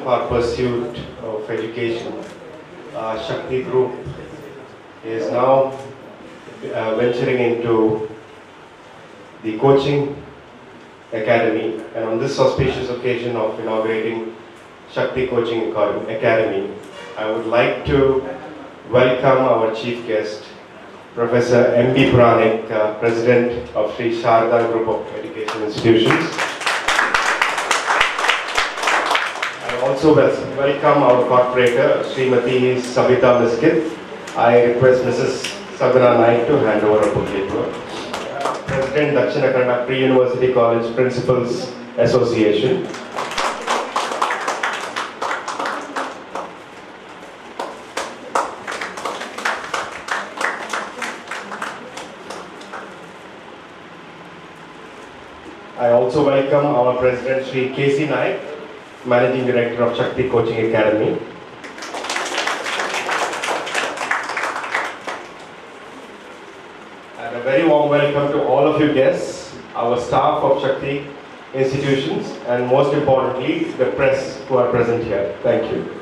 of our pursuit of education, uh, Shakti Group is now uh, venturing into the coaching academy and on this auspicious occasion of inaugurating Shakti Coaching Academy, I would like to welcome our chief guest, Professor M.B. Puranik, uh, President of Sri Sharda Group of Education Institutions. Also welcome our corporator, Srimati Sabita Miskit. I request Mrs. Sagana Naik to hand over a bouquet to her. President Dakshina Kannada Pre-University College Principals Association. I also welcome our President Sri K.C. Naik, Managing Director of Shakti Coaching Academy. And a very warm welcome to all of you guests, our staff of Shakti institutions, and most importantly, the press who are present here. Thank you.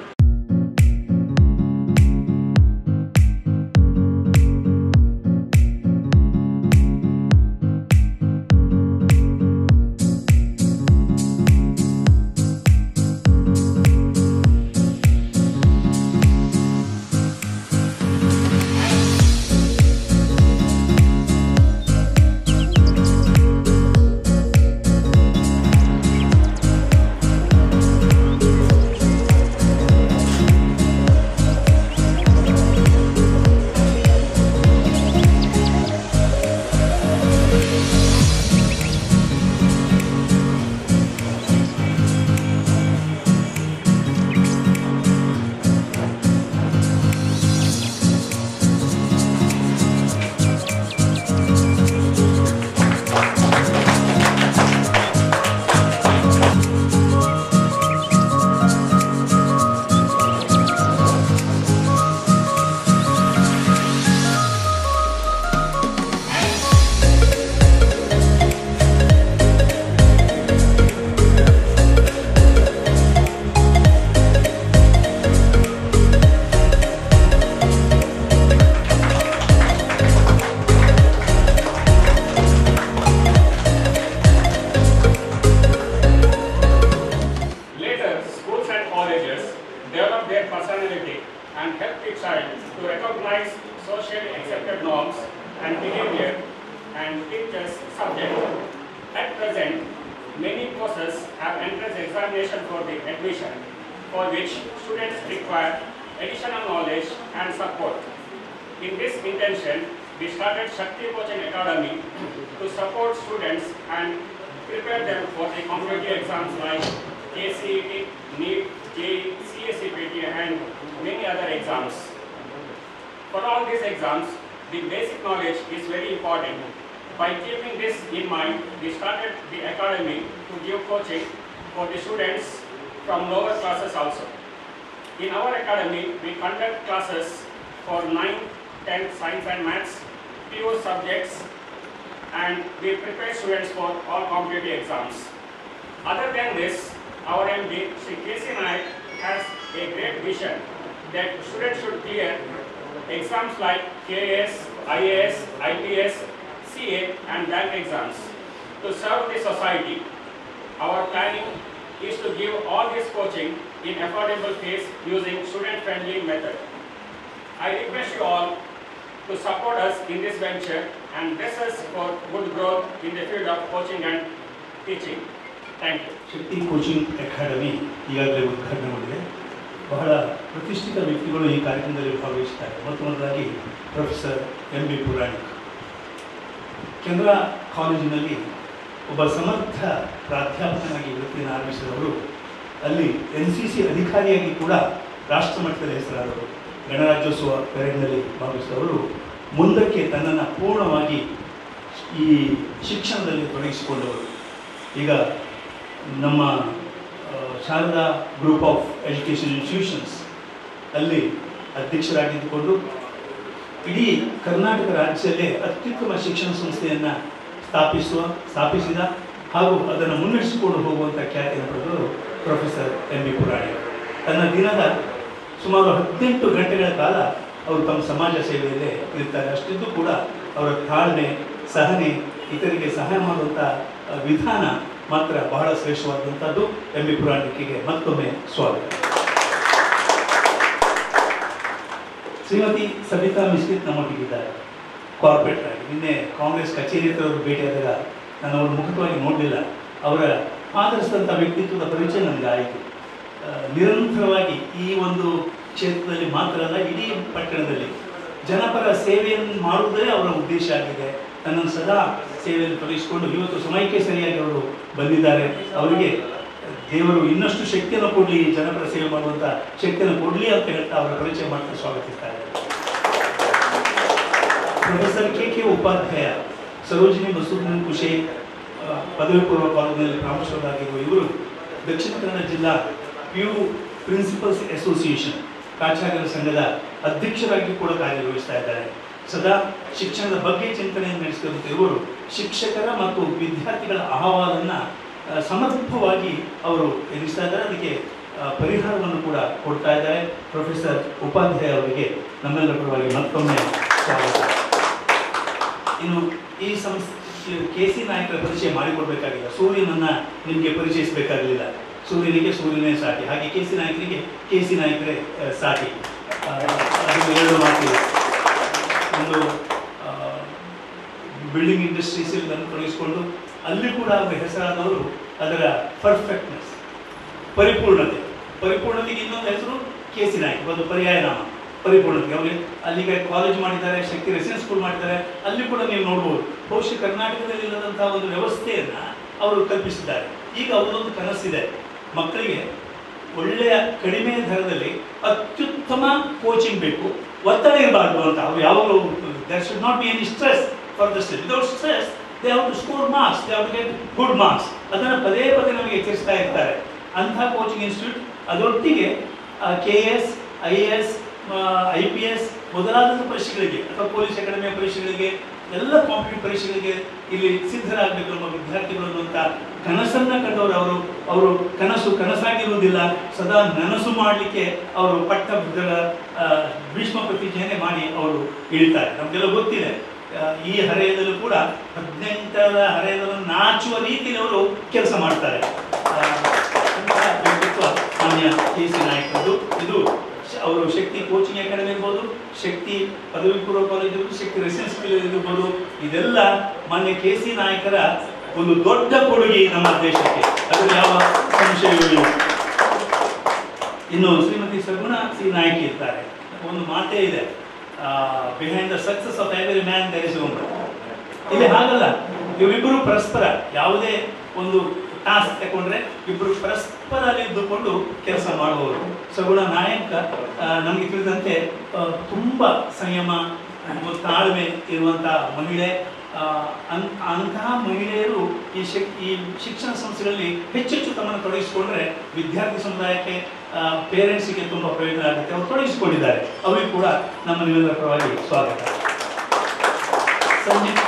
We prepare students for all competitive exams. Other than this, our MD, Sri K.C. Naik, has a great vision that students should clear exams like KS, IAS, IPS, CA, and bank exams to serve the society. Our planning is to give all this coaching in affordable fees using student-friendly method. I request you all to support us in this venture and us for good growth in the field of coaching and teaching. Thank you. Shakti coaching academy ಈಗಾಗಲೇ ಉದ್ಘಾಟನೆಗೊಂಡಿದೆ ಬಹಳ ಪ್ರತಿಷ್ಠಿತ ವ್ಯಕ್ತಿಗಳು ಈ ಕಾರ್ಯಕ್ರಮದಲ್ಲಿ ಭಾಗವಹಿಸುತ್ತಾರೆ. ಮೊತ್ತ professor M B Puranik. Canara ಕಾಲೇಜಿನಲ್ಲಿ ಒಬ್ಬ ಸಮರ್ಥ ಪ್ರಾಧ್ಯಾಪಕನಾಗಿ ವೃತ್ತಿಯನ್ನು ಆರಂಭಿಸಿದವರು. ಅಲ್ಲಿ ಎನ್ ಸಿ ಸಿ ಅಧಿಕಾರಿಯಾಗಿ ಕೂಡ ರಾಷ್ಟ್ರ ಮಟ್ಟದಲ್ಲಿ ಹೆಸರಾದವರು. ಗಣರಾಜ್ಯೋತ್ಸವ ಪೆರೇಡ್ನಲ್ಲಿ ಭಾಗವಹಿಸಿದವರು. ಮುಂದಕ್ಕೆ ತನ್ನನ್ನು ಪೂರ್ಣವಾಗಿ ಈ ಶಿಕ್ಷಣದಲ್ಲಿ ತೊಡಗಿಸಿಕೊಂಡವರು. ಈಗ ನಮ್ಮ Sharada group of education institutions ಅಲ್ಲಿ ಅಧ್ಯಕ್ಷರಾಗಿದ್ದುಕೊಂಡು ಇಡೀ ಕರ್ನಾಟಕ ರಾಜ್ಯದಲ್ಲೇ ಅತ್ಯುತ್ತಮ ಶಿಕ್ಷಣ ಸಂಸ್ಥೆಯನ್ನು ಸ್ಥಾಪಿಸುವ, ಸ್ಥಾಪಿಸಿದ ಹಾಗೂ ಅದನ್ನು ಮುನ್ನಡೆಸಿಕೊಂಡು ಹೋಗುವಂಥ ಖ್ಯಾತಿಯನ್ನು ಪಡೆದವರು ಪ್ರೊಫೆಸರ್ ಎಂ ಬಿ ಪುರಾಣಿ. ತನ್ನ ದಿನದ ಸುಮಾರು ಹದಿನೆಂಟು ಗಂಟೆಗಳ ಕಾಲ ಅವರು ತಮ್ಮ ಸಮಾಜ ಸೇವೆಯಲ್ಲೇ ಇರ್ತಾರೆ. ಅಷ್ಟಿದ್ದು ಕೂಡ ಅವರ ತಾಳ್ಮೆ, ಸಹನೆ, ಇತರಿಗೆ ಸಹಾಯ ಮಾಡುವಂಥ ವಿಧಾನ ಮಾತ್ರ ಬಹಳ ಶ್ರೇಷ್ಠವಾದಂಥದ್ದು ಎಂ ಬಿ ಪುರಾಣಿಕೆಗೆ ಮತ್ತೊಮ್ಮೆ ಸ್ವಾಗತ. ಶ್ರೀಮತಿ ಸಬಿತಾ ಮಿಶ್ರಿತ್ ನಮ್ಮೊಟ್ಟಿಗಿದ್ದಾರೆ. ಕಾರ್ಪೊರೇಟ್ ಆಗಿ. ನಿನ್ನೆ ಕಾಂಗ್ರೆಸ್ ಕಚೇರಿ ಹತ್ರ ಅವರು ಭೇಟಿಯಾದಾಗ ನಾನು ಅವರು ಮುಖ್ಯವಾಗಿ ನೋಡಲಿಲ್ಲ. ಅವರ ಆಧರಿಸಿದಂಥ ವ್ಯಕ್ತಿತ್ವದ ಪರಿಚಯ ನನಗೆ ಆಯಿತು. ನಿರಂತರವಾಗಿ ಈ ಒಂದು ಕ್ಷೇತ್ರದಲ್ಲಿ ಮಾತ್ರ ಅಲ್ಲ, ಇಡೀ ಪಟ್ಟಣದಲ್ಲಿ. ಜನಪರ ಸೇವೆಯನ್ನು ಮಾಡುವುದೇ ಅವರ ಉದ್ದೇಶ ಆಗಿದೆ. ನನ್ನನ್ನು ಸದಾ ಸೇವೆಯಲ್ಲಿ ತೊಡಗಿಸಿಕೊಂಡು ಇವತ್ತು ಸಮಯಕ್ಕೆ ಸರಿಯಾಗಿ ಅವರು ಬಂದಿದ್ದಾರೆ. ಅವರಿಗೆ ದೇವರು ಇನ್ನಷ್ಟು ಶಕ್ತಿಯನ್ನು ಕೊಡಲಿ, ಜನಪರ ಸೇವೆ ಮಾಡುವಂಥ ಶಕ್ತಿಯನ್ನು ಕೊಡಲಿ ಅಂತ ಹೇಳ್ತಾ ಅವರ ಪರಿಚಯ ಮಾಡ್ತಾ ಸ್ವಾಗತಿಸ್ತಾರೆ. Professor K K Upadhyaya, Sarojini Madhusudan Kushe ಪದವಿ ಪೂರ್ವ ಕಾಲೇಜಿನಲ್ಲಿ ಪ್ರಾಂಶುಪಾಲರಾಗಿರುವ ಇವರು ದಕ್ಷಿಣ ಕನ್ನಡ ಜಿಲ್ಲಾ ಪಿ ಯು ಪ್ರಿನ್ಸಿಪಲ್ಸ್ ಅಸೋಸಿಯೇಷನ್. ಪ್ರಾಚಾರ್ಯರ ಸಂಘದ ಅಧ್ಯಕ್ಷರಾಗಿ ಕೂಡ ಕಾರ್ಯನಿರ್ವಹಿಸ್ತಾ ಇದ್ದಾರೆ. ಸದಾ ಶಿಕ್ಷಣದ ಬಗ್ಗೆ ಚಿಂತನೆಯನ್ನು ನಡೆಸಿದಂಥ ಇವರು ಶಿಕ್ಷಕರ ಮತ್ತು ವಿದ್ಯಾರ್ಥಿಗಳ ಅಹವಾಲನ್ನು ಸಮರ್ಪಕವಾಗಿ ಅವರು ಎದುರಿಸ್ತಾ ಇದ್ದಾರೆ. ಅದಕ್ಕೆ ಪರಿಹಾರವನ್ನು ಕೂಡ ಕೊಡ್ತಾ ಇದ್ದಾರೆ. ಪ್ರೊಫೆಸರ್ ಉಪಾಧ್ಯಾಯ ಅವರಿಗೆ ನಮ್ಮೆಲ್ಲರ ಪರವಾಗಿ ಮತ್ತೊಮ್ಮೆ ಸ್ವಾಗತ. ಇನ್ನು ಈ ಸಂಸ್ಥೆ, ಕೆ ಸಿ ನಾಯಕರ ಪರಿಚಯ ಮಾಡಿಕೊಡ್ಬೇಕಾಗಿಲ್ಲ. ಸೂರ್ಯನನ್ನ ನಿಮಗೆ ಪರಿಚಯಿಸಬೇಕಾಗಲಿಲ್ಲ. ಸೂರ್ಯನಿಗೆ ಸೂರ್ಯನೇ ಸಾಟಿ ಹಾಗೆ ಕೆ ಸಿ ನಾಯಕರಿಗೆ ಕೆ ಸಿ ನಾಯಕರೇ ಸಾಟಿ ಅದು ಎರಡು ಮಾತಿಲ್ಲ ಒಂದು ಬಿಲ್ಡಿಂಗ್ ಇಂಡಸ್ಟ್ರೀಸಲ್ಲಿ ನಾನು ತೊಡಗಿಸಿಕೊಂಡು ಅಲ್ಲಿ ಕೂಡ ಹೆಸರಾದವರು ಅದರ ಪರ್ಫೆಕ್ಟ್ನೆಸ್ ಪರಿಪೂರ್ಣತೆ. ಪರಿಪೂರ್ಣತೆಗೆ ಇನ್ನೊಂದು ಹೆಸರು ಕೆ ಸಿ ನಾಯಕ್, ಒಂದು ಪರ್ಯಾಯ ನಾಮ. ಪರಿಪೂರ್ಣತೆ ಅವರಿಗೆ ಅಲ್ಲಿಗೆ ಕಾಲೇಜ್ ಮಾಡಿದ್ದಾರೆ, ಶಕ್ತಿ ರೆಸಿಡೆನ್ಸ್ ಸ್ಕೂಲ್ ಮಾಡಿದ್ದಾರೆ, ಅಲ್ಲಿ ಕೂಡ ನೀವು ನೋಡ್ಬೋದು. ಬಹುಶಃ ಕರ್ನಾಟಕದಲ್ಲಿ ಇಲ್ಲದಂತಹ ಒಂದು ವ್ಯವಸ್ಥೆಯನ್ನು ಅವರು ಕಲ್ಪಿಸಿದ್ದಾರೆ. ಈಗ ಅವರದೊಂದು ಕನಸಿದೆ. ಮಕ್ಕಳಿಗೆ ಒಳ್ಳೆಯ ಕಡಿಮೆ ದರದಲ್ಲಿ ಅತ್ಯುತ್ತಮ ಕೋಚಿಂಗ್ ಬೇಕು, ಒತ್ತಡ ಇರಬಾರ್ದು ಅಂತ. ಅವ್ರು ಯಾವಾಗಲೂ there should not be any stress for the study without stress they have to score marks they have to get good marks ಅದನ್ನು ಪದೇ ಪದೇ ನಮಗೆ ಎಚ್ಚರಿಸ್ತಾ ಇರ್ತಾರೆ. ಅಂಥ ಕೋಚಿಂಗ್ ಇನ್ಸ್ಟಿಟ್ಯೂಟ್ ಅದರೊಟ್ಟಿಗೆ K S I S I P S ಮೊದಲಾದಂಥ ಪರೀಕ್ಷೆಗಳಿಗೆ, ಅಥವಾ ಪೊಲೀಸ್ ಅಕಾಡೆಮಿಯ ಪರೀಕ್ಷೆಗಳಿಗೆ ಎಲ್ಲ ಕಾಂಪಿಟೇಟಿವ್ ಪರೀಕ್ಷೆಗಳಿಗೆ ಇಲ್ಲಿ ಸಿದ್ಧರಾಗಬೇಕು ನಮ್ಮ ವಿದ್ಯಾರ್ಥಿಗಳು ಅಂತ ಕನಸನ್ನ ಕಂಡವರು ಅವರು. ಅವರು ಕನಸು ಕನಸಾಗಿರುವುದಿಲ್ಲ. ಸದಾ ನನಸು ಮಾಡಲಿಕ್ಕೆ ಅವರು ಪಟ್ಟ ಬುದ್ಧರ ಭೀಷ್ಮ ಪ್ರತಿಜ್ಞೆಯನ್ನೇ ಮಾಡಿ ಅವರು ಇಳಿತಾರೆ. ನಮಗೆಲ್ಲ ಗೊತ್ತಿದೆ. ಈ ಹರೆಯದಲ್ಲೂ ಕೂಡ ಹದಿನೆಂಟರ ಹರೆಯದನ್ನು ನಾಚುವ ರೀತಿಯಲ್ಲಿ ಅವರು ಕೆಲಸ ಮಾಡ್ತಾರೆ. ನಾಯಕರದು ಇದು ಅವರು ಶಕ್ತಿ ಕೋಚಿಂಗ್ ಅಕಾಡೆಮಿ ಇರ್ಬೋದು, ಶಕ್ತಿ ಪದವಿ ಪೂರ್ವ ಕಾಲೇಜು ಶಕ್ತಿ ರೆಸಿಡೆನ್ಸ್ ಇರ್ಬೋದು, ಇದೆಲ್ಲ ಮಾನ್ಯ ಕೆ ಸಿ ನಾಯಕರ ಒಂದು ದೊಡ್ಡ ಕೊಡುಗೆ ನಮ್ಮ ದೇಶಕ್ಕೆ. ಅದು ಯಾವ ಸಂಶಯಗಳು ಇನ್ನು ಶ್ರೀಮತಿ ಸಗುಣ ಸಿ ನಾಯಕಿ ಇರ್ತಾರೆ. ಒಂದು ಮಾತೇ ಇದೆ. Behind the success of every man there is woman ಇಲ್ಲಿ ಹಾಗಲ್ಲ. ಇವರಿಬ್ಬರು ಪರಸ್ಪರ ಯಾವುದೇ ಒಂದು ಟಾಸ್ಕ್ ತಗೊಂಡ್ರೆ ಇಬ್ಬರು ಪರಸ್ಪರ ಇದ್ದುಕೊಂಡು ಕೆಲಸ ಮಾಡುವವರು ಸಗುಣ ನಾಯಕ ನಮಗೆ ತಿಳಿದಂತೆ ತುಂಬ ಸಂಯಮ ತಾಳ್ಮೆ ಇರುವಂತಹ ಮಹಿಳೆ. ಅಂತಹ ಮಹಿಳೆಯರು ಈ ಶಿಕ್ ಈ ಶಿಕ್ಷಣ ಸಂಸ್ಥೆಗಳಲ್ಲಿ ಹೆಚ್ಚೆಚ್ಚು ತಮ್ಮನ್ನು ತೊಡಗಿಸಿಕೊಂಡ್ರೆ ವಿದ್ಯಾರ್ಥಿ ಸಮುದಾಯಕ್ಕೆ ಪೇರೆಂಟ್ಸಿಗೆ ತುಂಬ ಪ್ರಯೋಜನ ಆಗುತ್ತೆ. ಅವರು ತೊಡಗಿಸಿಕೊಂಡಿದ್ದಾರೆ. ಅವರಿಗೂ ಕೂಡ ನಮ್ಮ ನಿಮ್ಮೆಲ್ಲರ ಪರವಾಗಿ ಸ್ವಾಗತ. ಸಂಜಿತ್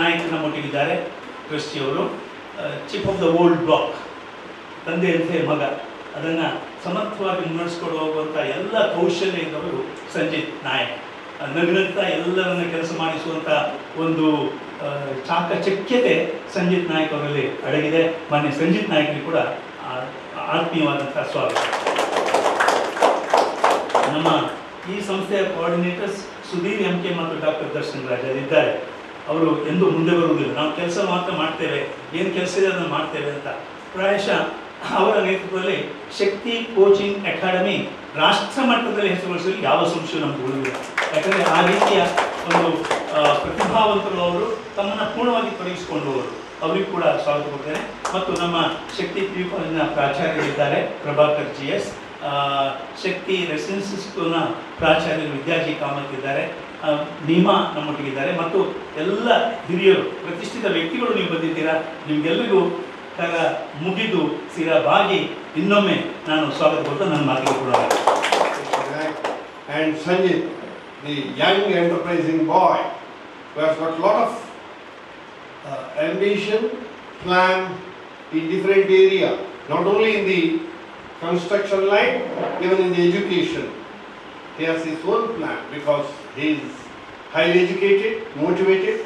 ನಾಯಕ್ ನಮ್ಮೊಟ್ಟಿಗಿದ್ದಾರೆ ಟ್ರಸ್ಟಿಯವರು chief of the old block ತಂದೆಯಂತೆ ಮಗ, ಅದನ್ನು ಸಮರ್ಥವಾಗಿ ಮುನ್ನಡೆಸ್ಕೊಂಡು ಹೋಗುವಂಥ ಎಲ್ಲ ಕೌಶಲ್ಯ ಇದ್ದವರು ಸಂಜಿತ್ ನಾಯಕ್ ನಗುನಗ್ತಾ ಎಲ್ಲರನ್ನ ಕೆಲಸ ಮಾಡಿಸುವಂಥ ಒಂದು ಚಾಕಚಕ್ಯತೆ ಸಂಜಿತ್ ನಾಯಕ್ ಅವರಲ್ಲಿ ಅಡಗಿದೆ. ಮಾನ್ಯ ಸಂಜಿತ್ ನಾಯಕರಿಗೆ ಕೂಡ ಆತ್ಮೀಯವಾದಂಥ ಸ್ವಾಗತ. ನಮ್ಮ ಈ ಸಂಸ್ಥೆಯ ಕೋಆರ್ಡಿನೇಟರ್ಸ್ ಸುಧೀರ್ ಎಂ ಕೆ ಮತ್ತು ಡಾಕ್ಟರ್ ದರ್ಶನ್ ರಾಜ್ ಇದ್ದಾರೆ. ಅವರು ಎಂದೂ ಮುಂದೆ ಬರುವುದಿಲ್ಲ. ನಾವು ಕೆಲಸ ಮಾತ್ರ ಮಾಡ್ತೇವೆ, ಏನು ಕೆಲಸ ಇದೆ ಅದನ್ನು ಮಾಡ್ತೇವೆ ಅಂತ. ಪ್ರಾಯಶಃ ಅವರ ನೇತೃತ್ವದಲ್ಲಿ ಶಕ್ತಿ ಕೋಚಿಂಗ್ ಅಕಾಡೆಮಿ ರಾಷ್ಟ್ರ ಮಟ್ಟದಲ್ಲಿ ಹೆಸರುಗೊಳಿಸಲು ಯಾವ ಸಂಶಯ ನಮ್ಗೆ ಉಳಿದಿಲ್ಲ. ಯಾಕಂದರೆ ಆ ರೀತಿಯ ಒಂದು ಪ್ರತಿಭಾವಂತರು ಅವರು ತಮ್ಮನ್ನು ಪೂರ್ಣವಾಗಿ ತೊಡಗಿಸಿಕೊಂಡವರು. ಅವರಿಗೂ ಕೂಡ ಸ್ವಾಗತ ಕೊಡ್ತೇನೆ. ಮತ್ತು ನಮ್ಮ ಶಕ್ತಿ ಪಿ ಯು ಕಾಲೇಜಿನ ಪ್ರಾಚಾರ್ಯರಿದ್ದಾರೆ, Prabhakar G S. Shakti residency ಸ್ಕೂಲ್ನ ಪ್ರಾಚಾರ್ಯರು ವಿದ್ಯಾಜಿ ಕಾಮತ್ ಇದ್ದಾರೆ. ನೀಮಾ ನಮ್ಮೊಟ್ಟಿಗಿದ್ದಾರೆ ಮತ್ತು ಎಲ್ಲ ಹಿರಿಯರು, ಪ್ರತಿಷ್ಠಿತ ವ್ಯಕ್ತಿಗಳು ನೀವು ಬಂದಿದ್ದೀರಾ, ನಿಮಗೆಲ್ಲರಿಗೂ ಕರ ಮುಗಿದು ಸಿರಾ ಬಾಗಿ ಇನ್ನೊಮ್ಮೆ ನಾನು ಸ್ವಾಗತ ಕೊಟ್ಟು ನನ್ನ ಮಾತಿಗೆ ಕೂಡ and Sanjeet the young enterprising boy lot of ambition plan in different area not only in the construction line even in the education he has is own plan because he is highly educated motivated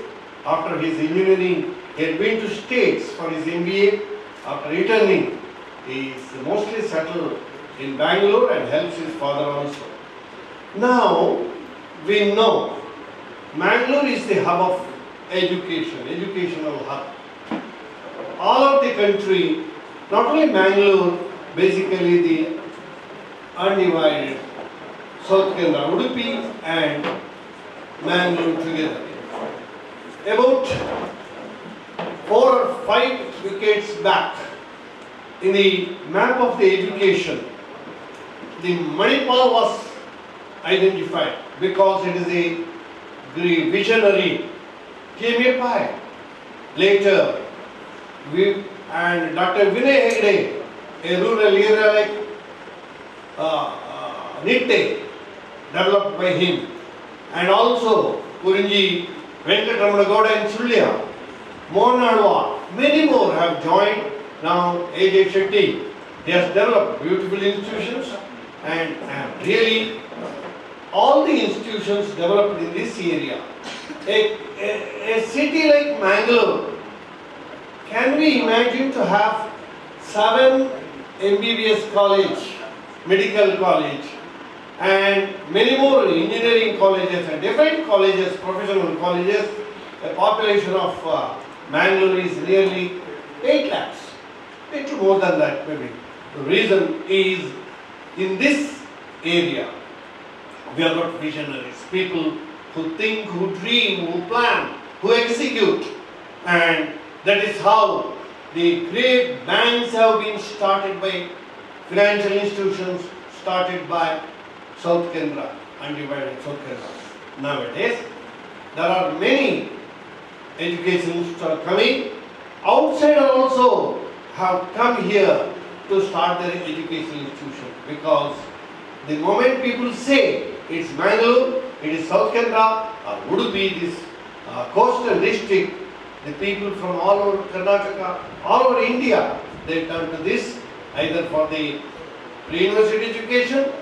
after his engineering he had been to States for his MBA. After returning, he is mostly settled in Bangalore and helps his father also. Now, we know Mangalore is the hub of education, educational hub. All of the country, not only Mangalore, basically the undivided South Kerala, Udupi and Mangalore together. About four or five decades back, in the map of the education, the Manipal was identified because it is a visionary Pai. Later, we and Dr. Vinay Hegde, a rural area like uh, uh, Nitte, developed by him, and also Kurinji Venkatramana Gowda and Sulya, Mohan Adwa, many more have joined now AJ Shetty. He has developed beautiful institutions and, and really all the institutions developed in this area. A, a, a city like Mangalore, can we imagine to have seven MBBS college, medical college, and many more engineering colleges and different colleges, professional colleges. a population of uh, Mangalore is nearly 8 lakhs, little more than that maybe. The reason is in this area, we have got visionaries, people who think, who dream, who plan, who execute. And that is how the great banks have been started by financial institutions, started by South Kendra, undivided South Kendra. Nowadays, there are many education institutes are coming. Outside also have come here to start their education institution because the moment people say it's Mangalore, it is South Kendra or Udupi, this uh, coastal district, the people from all over Karnataka, all over India, they come to this either for the pre-university education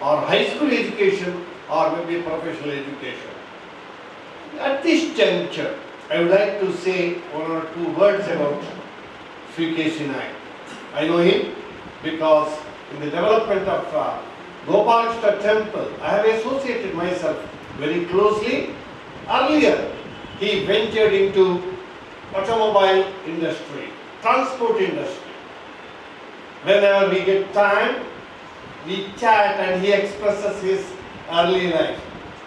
or high school education or maybe professional education. At this juncture, I would like to say one or two words about Sri K.C. I know him because in the development of uh, Gopalkrishna temple, I have associated myself very closely. Earlier, he ventured into automobile industry, transport industry. Whenever we get time, we chat and he expresses his early life.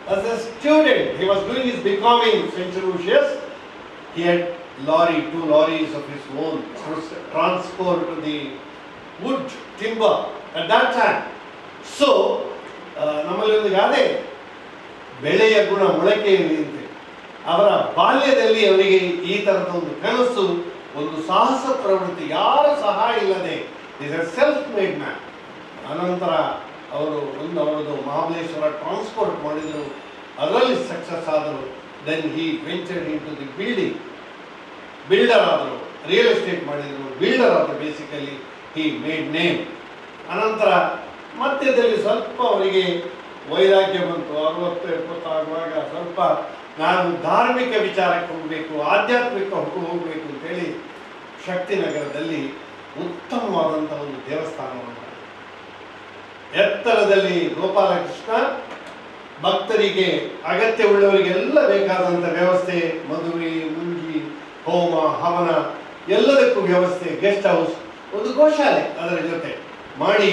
as a student, he was doing his becoming St. Lucius. He had lorry, two lorries of his own to transport the wood, timber at that time. So, ನಮ್ಮಲ್ಲಿ ಒಂದು ಗಾದೆ ಬೆಳೆಯ ಗುಣ ಮೊಳಕೆಯಲ್ಲಿ ಅಂತೆ ಅವರ ಬಾಲ್ಯದಲ್ಲಿ ಅವರಿಗೆ ಈ ತರದ ಒಂದು ಕನಸು ಒಂದು ಸಾಹಸ ಪ್ರವೃತ್ತಿ ಯಾರ ಸಹಾಯ ಇಲ್ಲದೆ is a self made man ಅನಂತರ ಅವರು ಒಂದು ಅವರದು ಮಹಾಬಲೇಶ್ವರ ಟ್ರಾನ್ಸ್ಪೋರ್ಟ್ ಮಾಡಿದರು. ಅದರಲ್ಲಿ ಸಕ್ಸಸ್ ಆದರು. Then he ventured in to the building builder ಆದರು ರಿಯಲ್ ಎಸ್ಟೇಟ್ ಮಾಡಿದರು ಬಿಲ್ಡರ್ ಆದರು ಬೇಸಿಕಲಿ ಹಿ ಮೇಡ್ ನೇಮ್ ಅನಂತರ ಮಧ್ಯದಲ್ಲಿ ಸ್ವಲ್ಪ ಅವರಿಗೆ ವೈರಾಗ್ಯ ಬಂತು. ಅರವತ್ತು ಎಪ್ಪತ್ತಾಗುವಾಗ ಸ್ವಲ್ಪ ನಾನು ಧಾರ್ಮಿಕ ವಿಚಾರಕ್ಕೆ ಹೋಗಬೇಕು, ಆಧ್ಯಾತ್ಮಿಕ ಹೋಗಬೇಕು ಅಂತೇಳಿ ಶಕ್ತಿನಗರದಲ್ಲಿ ಉತ್ತಮವಾದಂಥ ಒಂದು ದೇವಸ್ಥಾನವನ್ನು. ಎತ್ತರದಲ್ಲಿ ಗೋಪಾಲಕೃಷ್ಣ ಭಕ್ತರಿಗೆ ಅಗತ್ಯವುಳ್ಳವರಿಗೆಲ್ಲ ಬೇಕಾದಂಥ ವ್ಯವಸ್ಥೆ, ಮಧುರಿ ಮುಂಜಿ ಹೋಮ, ಹವನ, ಎಲ್ಲದಕ್ಕೂ ವ್ಯವಸ್ಥೆ ಗೆಸ್ಟ್ ಹೌಸ್ ಒಂದು ಗೋಶಾಲೆ ಅದರ ಜೊತೆ ಮಾಡಿ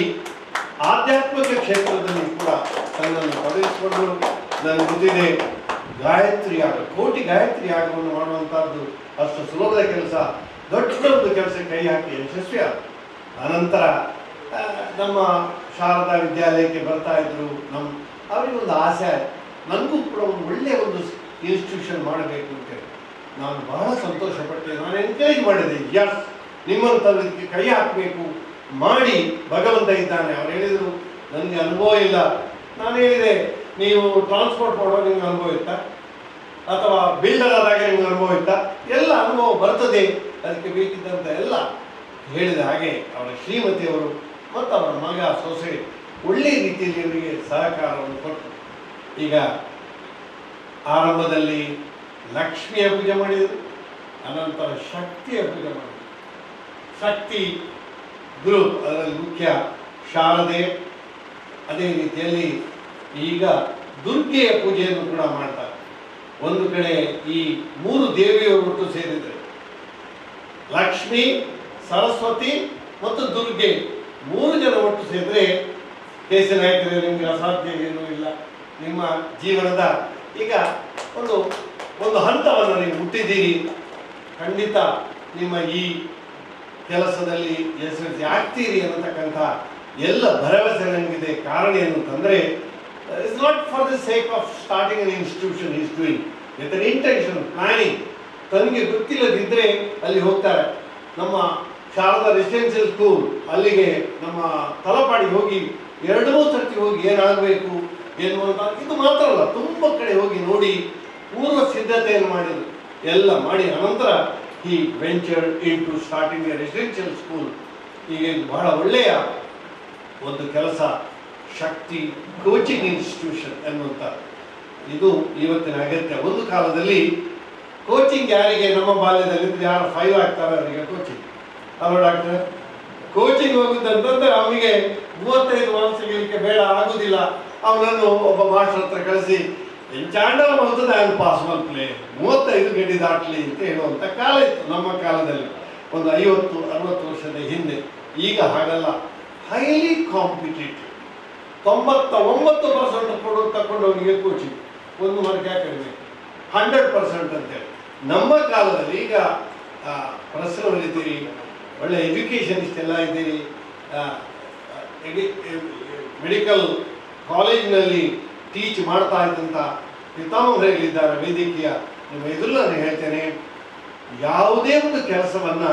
ಆಧ್ಯಾತ್ಮಿಕ ಕ್ಷೇತ್ರದಲ್ಲಿ ಕೂಡ ತನ್ನನ್ನು ತೊಡಗಿಸಿಕೊಂಡು ನನಗೆ ಗೊತ್ತಿದೆ ಗಾಯತ್ರಿ ಯಾಗ ಕೋಟಿ ಗಾಯತ್ರಿ ಯಾಗವನ್ನು ಮಾಡುವಂತಹದ್ದು ಅಷ್ಟು ಸುಲಭದ ಕೆಲಸ ದೊಡ್ಡ ಒಂದು ಕೆಲಸ ಕೈ ಹಾಕಿ ಯಶಸ್ವಿ ಆದ. ಅನಂತರ ನಮ್ಮ ಶಾರದಾ ವಿದ್ಯಾಲಯಕ್ಕೆ ಬರ್ತಾ ಇದ್ರು, ನಮ್ಮ ಅವರಿಗೊಂದು ಆಸೆ ಆಯಿತು. ನನಗೂ ಕೂಡ ಒಂದು ಒಳ್ಳೆಯ ಒಂದು ಇನ್ಸ್ಟಿಟ್ಯೂಷನ್ ಮಾಡಬೇಕು ಅಂತ ನಾನು ಬಹಳ ಸಂತೋಷಪಟ್ಟೆ. ನಾನು ಎನ್ಕರೇಜ್ ಮಾಡಿದೆ. ಯಸ್ ನಿಮ್ಮಂಥದಕ್ಕೆ ಕೈ ಹಾಕಬೇಕು. ಮಾಡಿ ಭಗವಂತ ಇದ್ದಾನೆ. ಅವ್ರು ಹೇಳಿದರು ನನಗೆ ಅನುಭವ ಇಲ್ಲ. ನಾನು ಹೇಳಿದೆ, ನೀವು ಟ್ರಾನ್ಸ್ಪೋರ್ಟ್ ಮಾಡೋ ನಿಮ್ಗೆ ಅನುಭವ ಇತ್ತಾ? ಅಥವಾ ಬಿಲ್ಡರ್ ಆದಾಗ ನಿಮ್ಗೆ ಅನುಭವ ಇತ್ತಾ? ಎಲ್ಲ ಅನುಭವ ಬರ್ತದೆ. ಅದಕ್ಕೆ ಬೇಕಿದ್ದಂಥ ಎಲ್ಲ ಹೇಳಿದ ಹಾಗೆ ಅವರ ಶ್ರೀಮತಿಯವರು ಮತ್ತು ಅವರ ಮಗ ಸೊಸೆ ಒಳ್ಳೆಯ ರೀತಿಯಲ್ಲಿ ಅವರಿಗೆ ಸಹಕಾರವನ್ನು ಕೊಟ್ಟು ಈಗ ಆರಂಭದಲ್ಲಿ ಲಕ್ಷ್ಮಿಯ ಪೂಜೆ ಮಾಡಿದರು, ಅನಂತರ ಶಕ್ತಿಯ ಪೂಜೆ ಮಾಡಿದರು. ಶಕ್ತಿ ಗುರು ಅದರಲ್ಲಿ ಮುಖ್ಯ ಶಾರದೆ. ಅದೇ ರೀತಿಯಲ್ಲಿ ಈಗ ದುರ್ಗೆಯ ಪೂಜೆಯನ್ನು ಕೂಡ ಮಾಡ್ತಾರೆ. ಒಂದು ಕಡೆ ಈ ಮೂರು ದೇವಿಯರು ಒಟ್ಟು ಸೇರಿದರೆ ಲಕ್ಷ್ಮಿ, ಸರಸ್ವತಿ ಮತ್ತು ದುರ್ಗೆ. ಮೂರು ಜನ ಒಟ್ಟು ಸೇರಿದ್ರೆ ಕೇಸ ನಾಯಕರೇ ನಿಮ್ಗೆ ಅಸಾಧ್ಯ ಏನೂ ಇಲ್ಲ. ನಿಮ್ಮ ಜೀವನದ ಈಗ ಒಂದು ಒಂದು ಹಂತವನ್ನು ನೀವು ಹುಟ್ಟಿದ್ದೀರಿ. ಖಂಡಿತ ನಿಮ್ಮ ಈ ಕೆಲಸದಲ್ಲಿ ಯಶಸ್ವಿ ಆಗ್ತೀರಿ ಅನ್ನತಕ್ಕಂಥ ಎಲ್ಲ ಭರವಸೆ ನನಗಿದೆ ಕಾರಣ ಏನು ಅಂತಂದರೆ it's not for the sake of starting an institution is doing with an intention planning ತನಗೆ ಗೊತ್ತಿಲ್ಲದಿದ್ದರೆ ಅಲ್ಲಿ ಹೋಗ್ತಾರೆ. ನಮ್ಮ ಶಾರದಾ ರೆಸಿಡೆನ್ಷಿಯಲ್ ಸ್ಕೂಲ್ ಅಲ್ಲಿಗೆ ನಮ್ಮ ತಲಪಾಡಿಗೆ ಹೋಗಿ ಎರಡು ಸರ್ತಿ ಹೋಗಿ ಏನಾಗಬೇಕು ಏನು ಅಂತ ಇದು ಮಾತ್ರ ಅಲ್ಲ, ತುಂಬ ಕಡೆ ಹೋಗಿ ನೋಡಿ ಪೂರ್ವ ಸಿದ್ಧತೆಯನ್ನು ಮಾಡಿದರು. ಎಲ್ಲ ಮಾಡಿ ಅನಂತರ ಈ venture in to starting a residential school ಈಗ ಬಹಳ ಒಳ್ಳೆಯ ಒಂದು ಕೆಲಸ, ಶಕ್ತಿ ಕೋಚಿಂಗ್ ಇನ್ಸ್ಟಿಟ್ಯೂಷನ್ ಎನ್ನುವಂಥ ಇದು ಇವತ್ತಿನ ಅಗತ್ಯ. ಒಂದು ಕಾಲದಲ್ಲಿ ಕೋಚಿಂಗ್ ಯಾರಿಗೆ, ನಮ್ಮ ಬಾಲ್ಯದಲ್ಲಿ ಯಾರು ಫೈವ್ ಆಗ್ತಾರೆ, ಅವರಿಗೆ ಕೋಚಿಂಗ್ ಅಲ್ವಾ ಡಾಕ್ಟರ್ ಕೋಚಿಂಗ್ ಹೋಗಿದ್ದಂತಂದ್ರೆ ಅವನಿಗೆ ಮೂವತ್ತೈದು ಮಾರ್ಕ್ಸ್ಗೆ ಬೇಡ, ಆಗುದಿಲ್ಲ. ಅವನನ್ನು ಒಬ್ಬ ಮಾಸ್ಟರ್ ಹತ್ರ ಕಳಿಸಿ ಎಂಚಾಂಡ ಬರ್ತದೆ ಪಾಸ್ ಒನ್ ಮೂವತ್ತೈದು ಗಡಿ ದಾಟ್ಲಿ ಅಂತ ಹೇಳುವಂಥ ಕಾಲ ಇತ್ತು, ನಮ್ಮ ಕಾಲದಲ್ಲಿ. ಒಂದು ಐವತ್ತು, ಅರವತ್ತು ವರ್ಷದ ಹಿಂದೆ. ಈಗ ಹಾಗಲ್ಲ. ಹೈಲಿ ಕಾಂಪಿಟೇಟಿವ್ ತೊಂಬತ್ತ ಒಂಬತ್ತು ಪರ್ಸೆಂಟ್ ಕೊಡು ತಗೊಂಡವನಿಗೆ ಕೋಚಿಂಗ್ ಒಂದು ಮಾರ್ಕ್ ಕಡಿಮೆ? ಹಂಡ್ರೆಡ್ ಪರ್ಸೆಂಟ್ ಅಂತೇಳಿ ನಮ್ಮ ಕಾಲದಲ್ಲಿ ಈಗ ಪ್ರಸರವರಿದ್ದೀರಿ ಒಳ್ಳೆ ಎಜುಕೇಷನಿಸ್ಟ್ ಎಲ್ಲ ಇದ್ದೀರಿ. ಮೆಡಿಕಲ್ ಕಾಲೇಜಿನಲ್ಲಿ ಟೀಚ್ ಮಾಡ್ತಾ ಇದ್ದಂಥ ಪಿತಾಮಹರಿಗಳಿದ್ದಾರೆ ವೈದ್ಯಕೀಯ ನಿಮ್ಮ ಎದುರು ನಾನು ಹೇಳ್ತೇನೆ, ಯಾವುದೇ ಒಂದು ಕೆಲಸವನ್ನು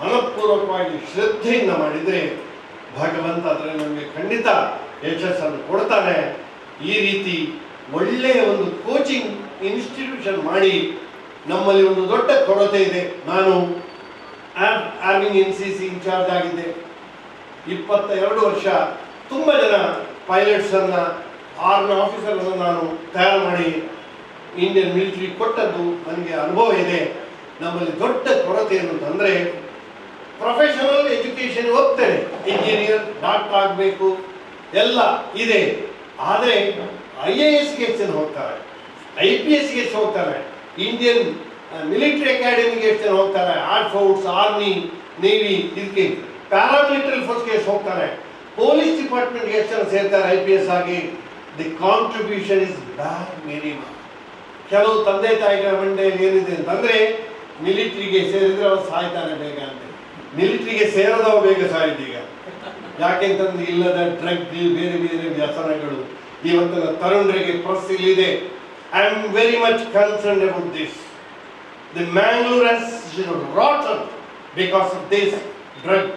ಮನಪೂರ್ವಕವಾಗಿ ಶ್ರದ್ಧೆಯಿಂದ ಮಾಡಿದರೆ ಭಗವಂತ ಅದರಲ್ಲಿ ನಮಗೆ ಖಂಡಿತ ಯಶಸ್ಸನ್ನು ಕೊಡ್ತಾರೆ ಈ ರೀತಿ ಒಳ್ಳೆಯ ಒಂದು ಕೋಚಿಂಗ್ ಇನ್ಸ್ಟಿಟ್ಯೂಷನ್ ಮಾಡಿ ನಮ್ಮಲ್ಲಿ ಒಂದು ದೊಡ್ಡ ಕೊರತೆ ಇದೆ. ನಾನು ಆರ್ಮಿಂಗ್ N C C in charge ಆಗಿದ್ದೆ. ಇಪ್ಪತ್ತ ಎರಡು ವರ್ಷ ತುಂಬ ಜನ ಪೈಲಟ್ಸನ್ನು ಆರ್ಮಿ ಆಫೀಸರನ್ನು ನಾನು ತಯಾರು ಮಾಡಿ ಇಂಡಿಯನ್ ಮಿಲಿಟರಿ ಕೊಟ್ಟದ್ದು ನನಗೆ ಅನುಭವ ಇದೆ. ನಮ್ಮಲ್ಲಿ ದೊಡ್ಡ ಕೊರತೆ ಏನು ಅಂತಂದರೆ ಪ್ರೊಫೆಷನಲ್ ಎಜುಕೇಷನ್ ಹೋಗ್ತೇನೆ ಇಂಜಿನಿಯರ್ ಡಾಕ್ಟರ್ ಆಗಬೇಕು, ಎಲ್ಲ ಇದೆ. ಆದರೆ ಐ ಎ ಎಸ್ಗೆ ಜನ ಹೋಗ್ತಾರೆ. ಐ ಪಿ ಎಸ್ಗೆ ಎಷ್ಟು ಹೋಗ್ತಾರೆ. ಇಂಡಿಯನ್ ಮಿಲಿಟರಿ ಅಕಾಡೆಮಿಗೆ ಎಷ್ಟು ಜನ ಹೋಗ್ತಾರೆ. ಆರ್ಟ್ ಫೋರ್ಸ್ ಆರ್ಮಿ ನೇವಿ ಇದಕ್ಕೆ ಪ್ಯಾರಾಮಿಲಿಟರಿ ಫೋರ್ಸ್ ಕೇಸ್ ಹೋಗ್ತಾರೆ ಪೊಲೀಸ್ ಡಿಪಾರ್ಟ್ಮೆಂಟ್ ಎಷ್ಟು ಜನ ಸೇರ್ತಾರೆ ಐ ಪಿ ಎಸ್ ಆಗಿ. The contribution is back minimum ಕೆಲವು ತಂದೆ ತಾಯಿಗಳ ಮಂಡೆಯಲ್ಲಿ ಏನಿದೆ ಅಂತಂದ್ರೆ ಮಿಲಿಟ್ರಿಗೆ ಸೇರಿದ್ರೆ ಅವ್ರು ಸಾಯ್ತಾನೆ ಬೇಗ ಅಂತ. ಮಿಲಿಟ್ರಿಗೆ ಸೇರೋದವ ಬೇಗ ಸಾಯ್ತೀಗ ಯಾಕೆಂತಂದ್ರೆ ಇಲ್ಲದ ಡ್ರಗ್ ಬೇರೆ ಬೇರೆ ವ್ಯಸನಗಳು. ಇವತ್ತಿನ ತರುಣರಿಗೆ ಪ್ರೆಸ್ ಇಲ್ಲಿದೆ. I am very much concern about this the Mangalore rotten because of this drug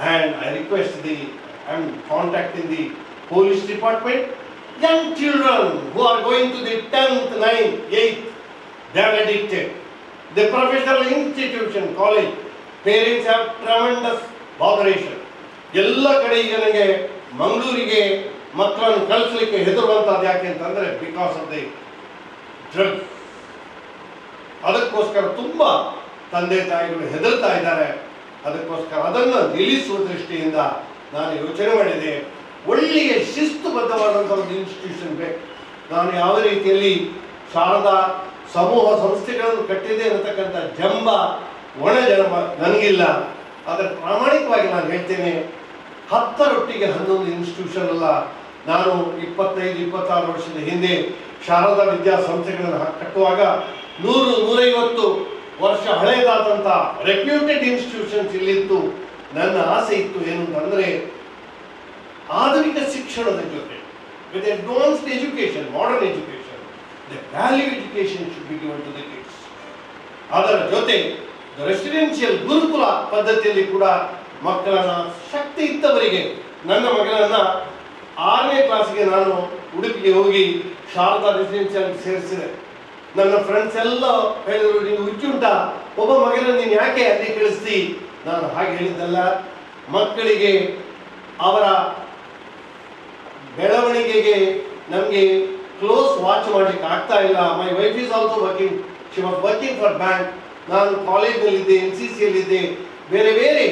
and I request the, I am contacting the police department. Young children who are going to the 10th, 9th, 8th, they are addicted. The professional institution, college, parents have tremendous botheration. ಎಲ್ಲ ಕಡೆ ಈಗ ನನಗೆ ಮಂಗಳೂರಿಗೆ ಮಕ್ಕಳನ್ನು ಕಳಿಸ್ಲಿಕ್ಕೆ ಹೆದರುವಂಥದ್ದು ಯಾಕೆ ಅಂತಂದ್ರೆ because of the drug ಅದಕ್ಕೋಸ್ಕರ ತುಂಬ ತಂದೆ ತಾಯಿಗಳು ಹೆದರ್ತಾ ಇದ್ದಾರೆ ಅದಕ್ಕೋಸ್ಕರ ಅದನ್ನು ನಿಲ್ಲಿಸುವ ದೃಷ್ಟಿಯಿಂದ ನಾನು ಯೋಚನೆ ಮಾಡಿದೆ. ಒಳ್ಳೆಯ ಶಿಸ್ತುಬದ್ಧವಾದಂಥ ಒಂದು ಇನ್ಸ್ಟಿಟ್ಯೂಷನ್ ಬೇಕು. ನಾನು ಯಾವ ರೀತಿಯಲ್ಲಿ ಶಾರದಾ ಸಮೂಹ ಸಂಸ್ಥೆಗಳನ್ನು ಕಟ್ಟಿದೆ ಅನ್ನತಕ್ಕಂಥ ಜಂಬ, ಒಣ ಜನ್ಮ ನನಗಿಲ್ಲ. ಆದರೆ ಪ್ರಾಮಾಣಿಕವಾಗಿ ನಾನು ಹೇಳ್ತೇನೆ, ಹತ್ತರೊಟ್ಟಿಗೆ ಹನ್ನೊಂದು ಇನ್ಸ್ಟಿಟ್ಯೂಷನ್ ಅಲ್ಲ. ನಾನು ಇಪ್ಪತ್ತೈದು, ಇಪ್ಪತ್ತಾರು ವರ್ಷದ ಹಿಂದೆ ಶಾರದಾ ವಿದ್ಯಾಸಂಸ್ಥೆಗಳನ್ನು ಸಂಸ್ಥೆಗಳನ್ನು ಕಟ್ಟುವಾಗ ನೂರು, ನೂರೈವತ್ತು ವರ್ಷ ಹಳೆಯದಾದಂಥ ರೆಪ್ಯೂಟೆಡ್ ಇನ್ಸ್ಟಿಟ್ಯೂಷನ್ಸ್ ಇಲ್ಲಿತ್ತು ನನ್ನ ಆಸೆ ಇತ್ತು ಏನು ಅಂತಂದ್ರೆ ಆಧುನಿಕ ಶಿಕ್ಷಣದ ಜೊತೆ with advanced education modern education the value education should be given to the kids ಅದರ ಜೊತೆ ರೆಸಿಡೆನ್ಷಿಯಲ್ ಗುರುಕುಲ ಪದ್ಧತಿಯಲ್ಲಿ ಕೂಡ ಮಕ್ಕಳನ್ನ ಶಕ್ತಿ ಇದ್ದವರಿಗೆ, ನನ್ನ ಮಗಳನ್ನ ಆರನೇ ಕ್ಲಾಸ್ಗೆ ನಾನು ಉಡುಪಿಗೆ ಹೋಗಿ ಶಾರದಾ ರೆಸಿಡೆನ್ಷಿಯಲ್ ಸೇರಿಸಿದೆ. ನನ್ನ ಫ್ರೆಂಡ್ಸ್ ಎಲ್ಲ ಹೇಳಿದ್ರು, ನೀನು ಹುಚ್ಚುಂಟ ಒಬ್ಬ ಮಗನ ನೀನು ಯಾಕೆ ಅಲ್ಲಿ ಕಳಿಸ್ತಿ? ನಾನು ಹಾಗೆ ಹೇಳಿದ್ದಲ್ಲ. ಮಕ್ಕಳಿಗೆ, ಅವರ ಬೆಳವಣಿಗೆಗೆ ನಮಗೆ ಕ್ಲೋಸ್ ವಾಚ್ ಮಾಡಲಿಕ್ಕೆ ಆಗ್ತಾ ಇಲ್ಲ. My wife is also working she was working for bank ನಾನು ಕಾಲೇಜ್ನಲ್ಲಿದ್ದೆ ಎನ್ ಸಿ ಸಿಯಲ್ಲಿದ್ದೆ ಬೇರೆ ಬೇರೆ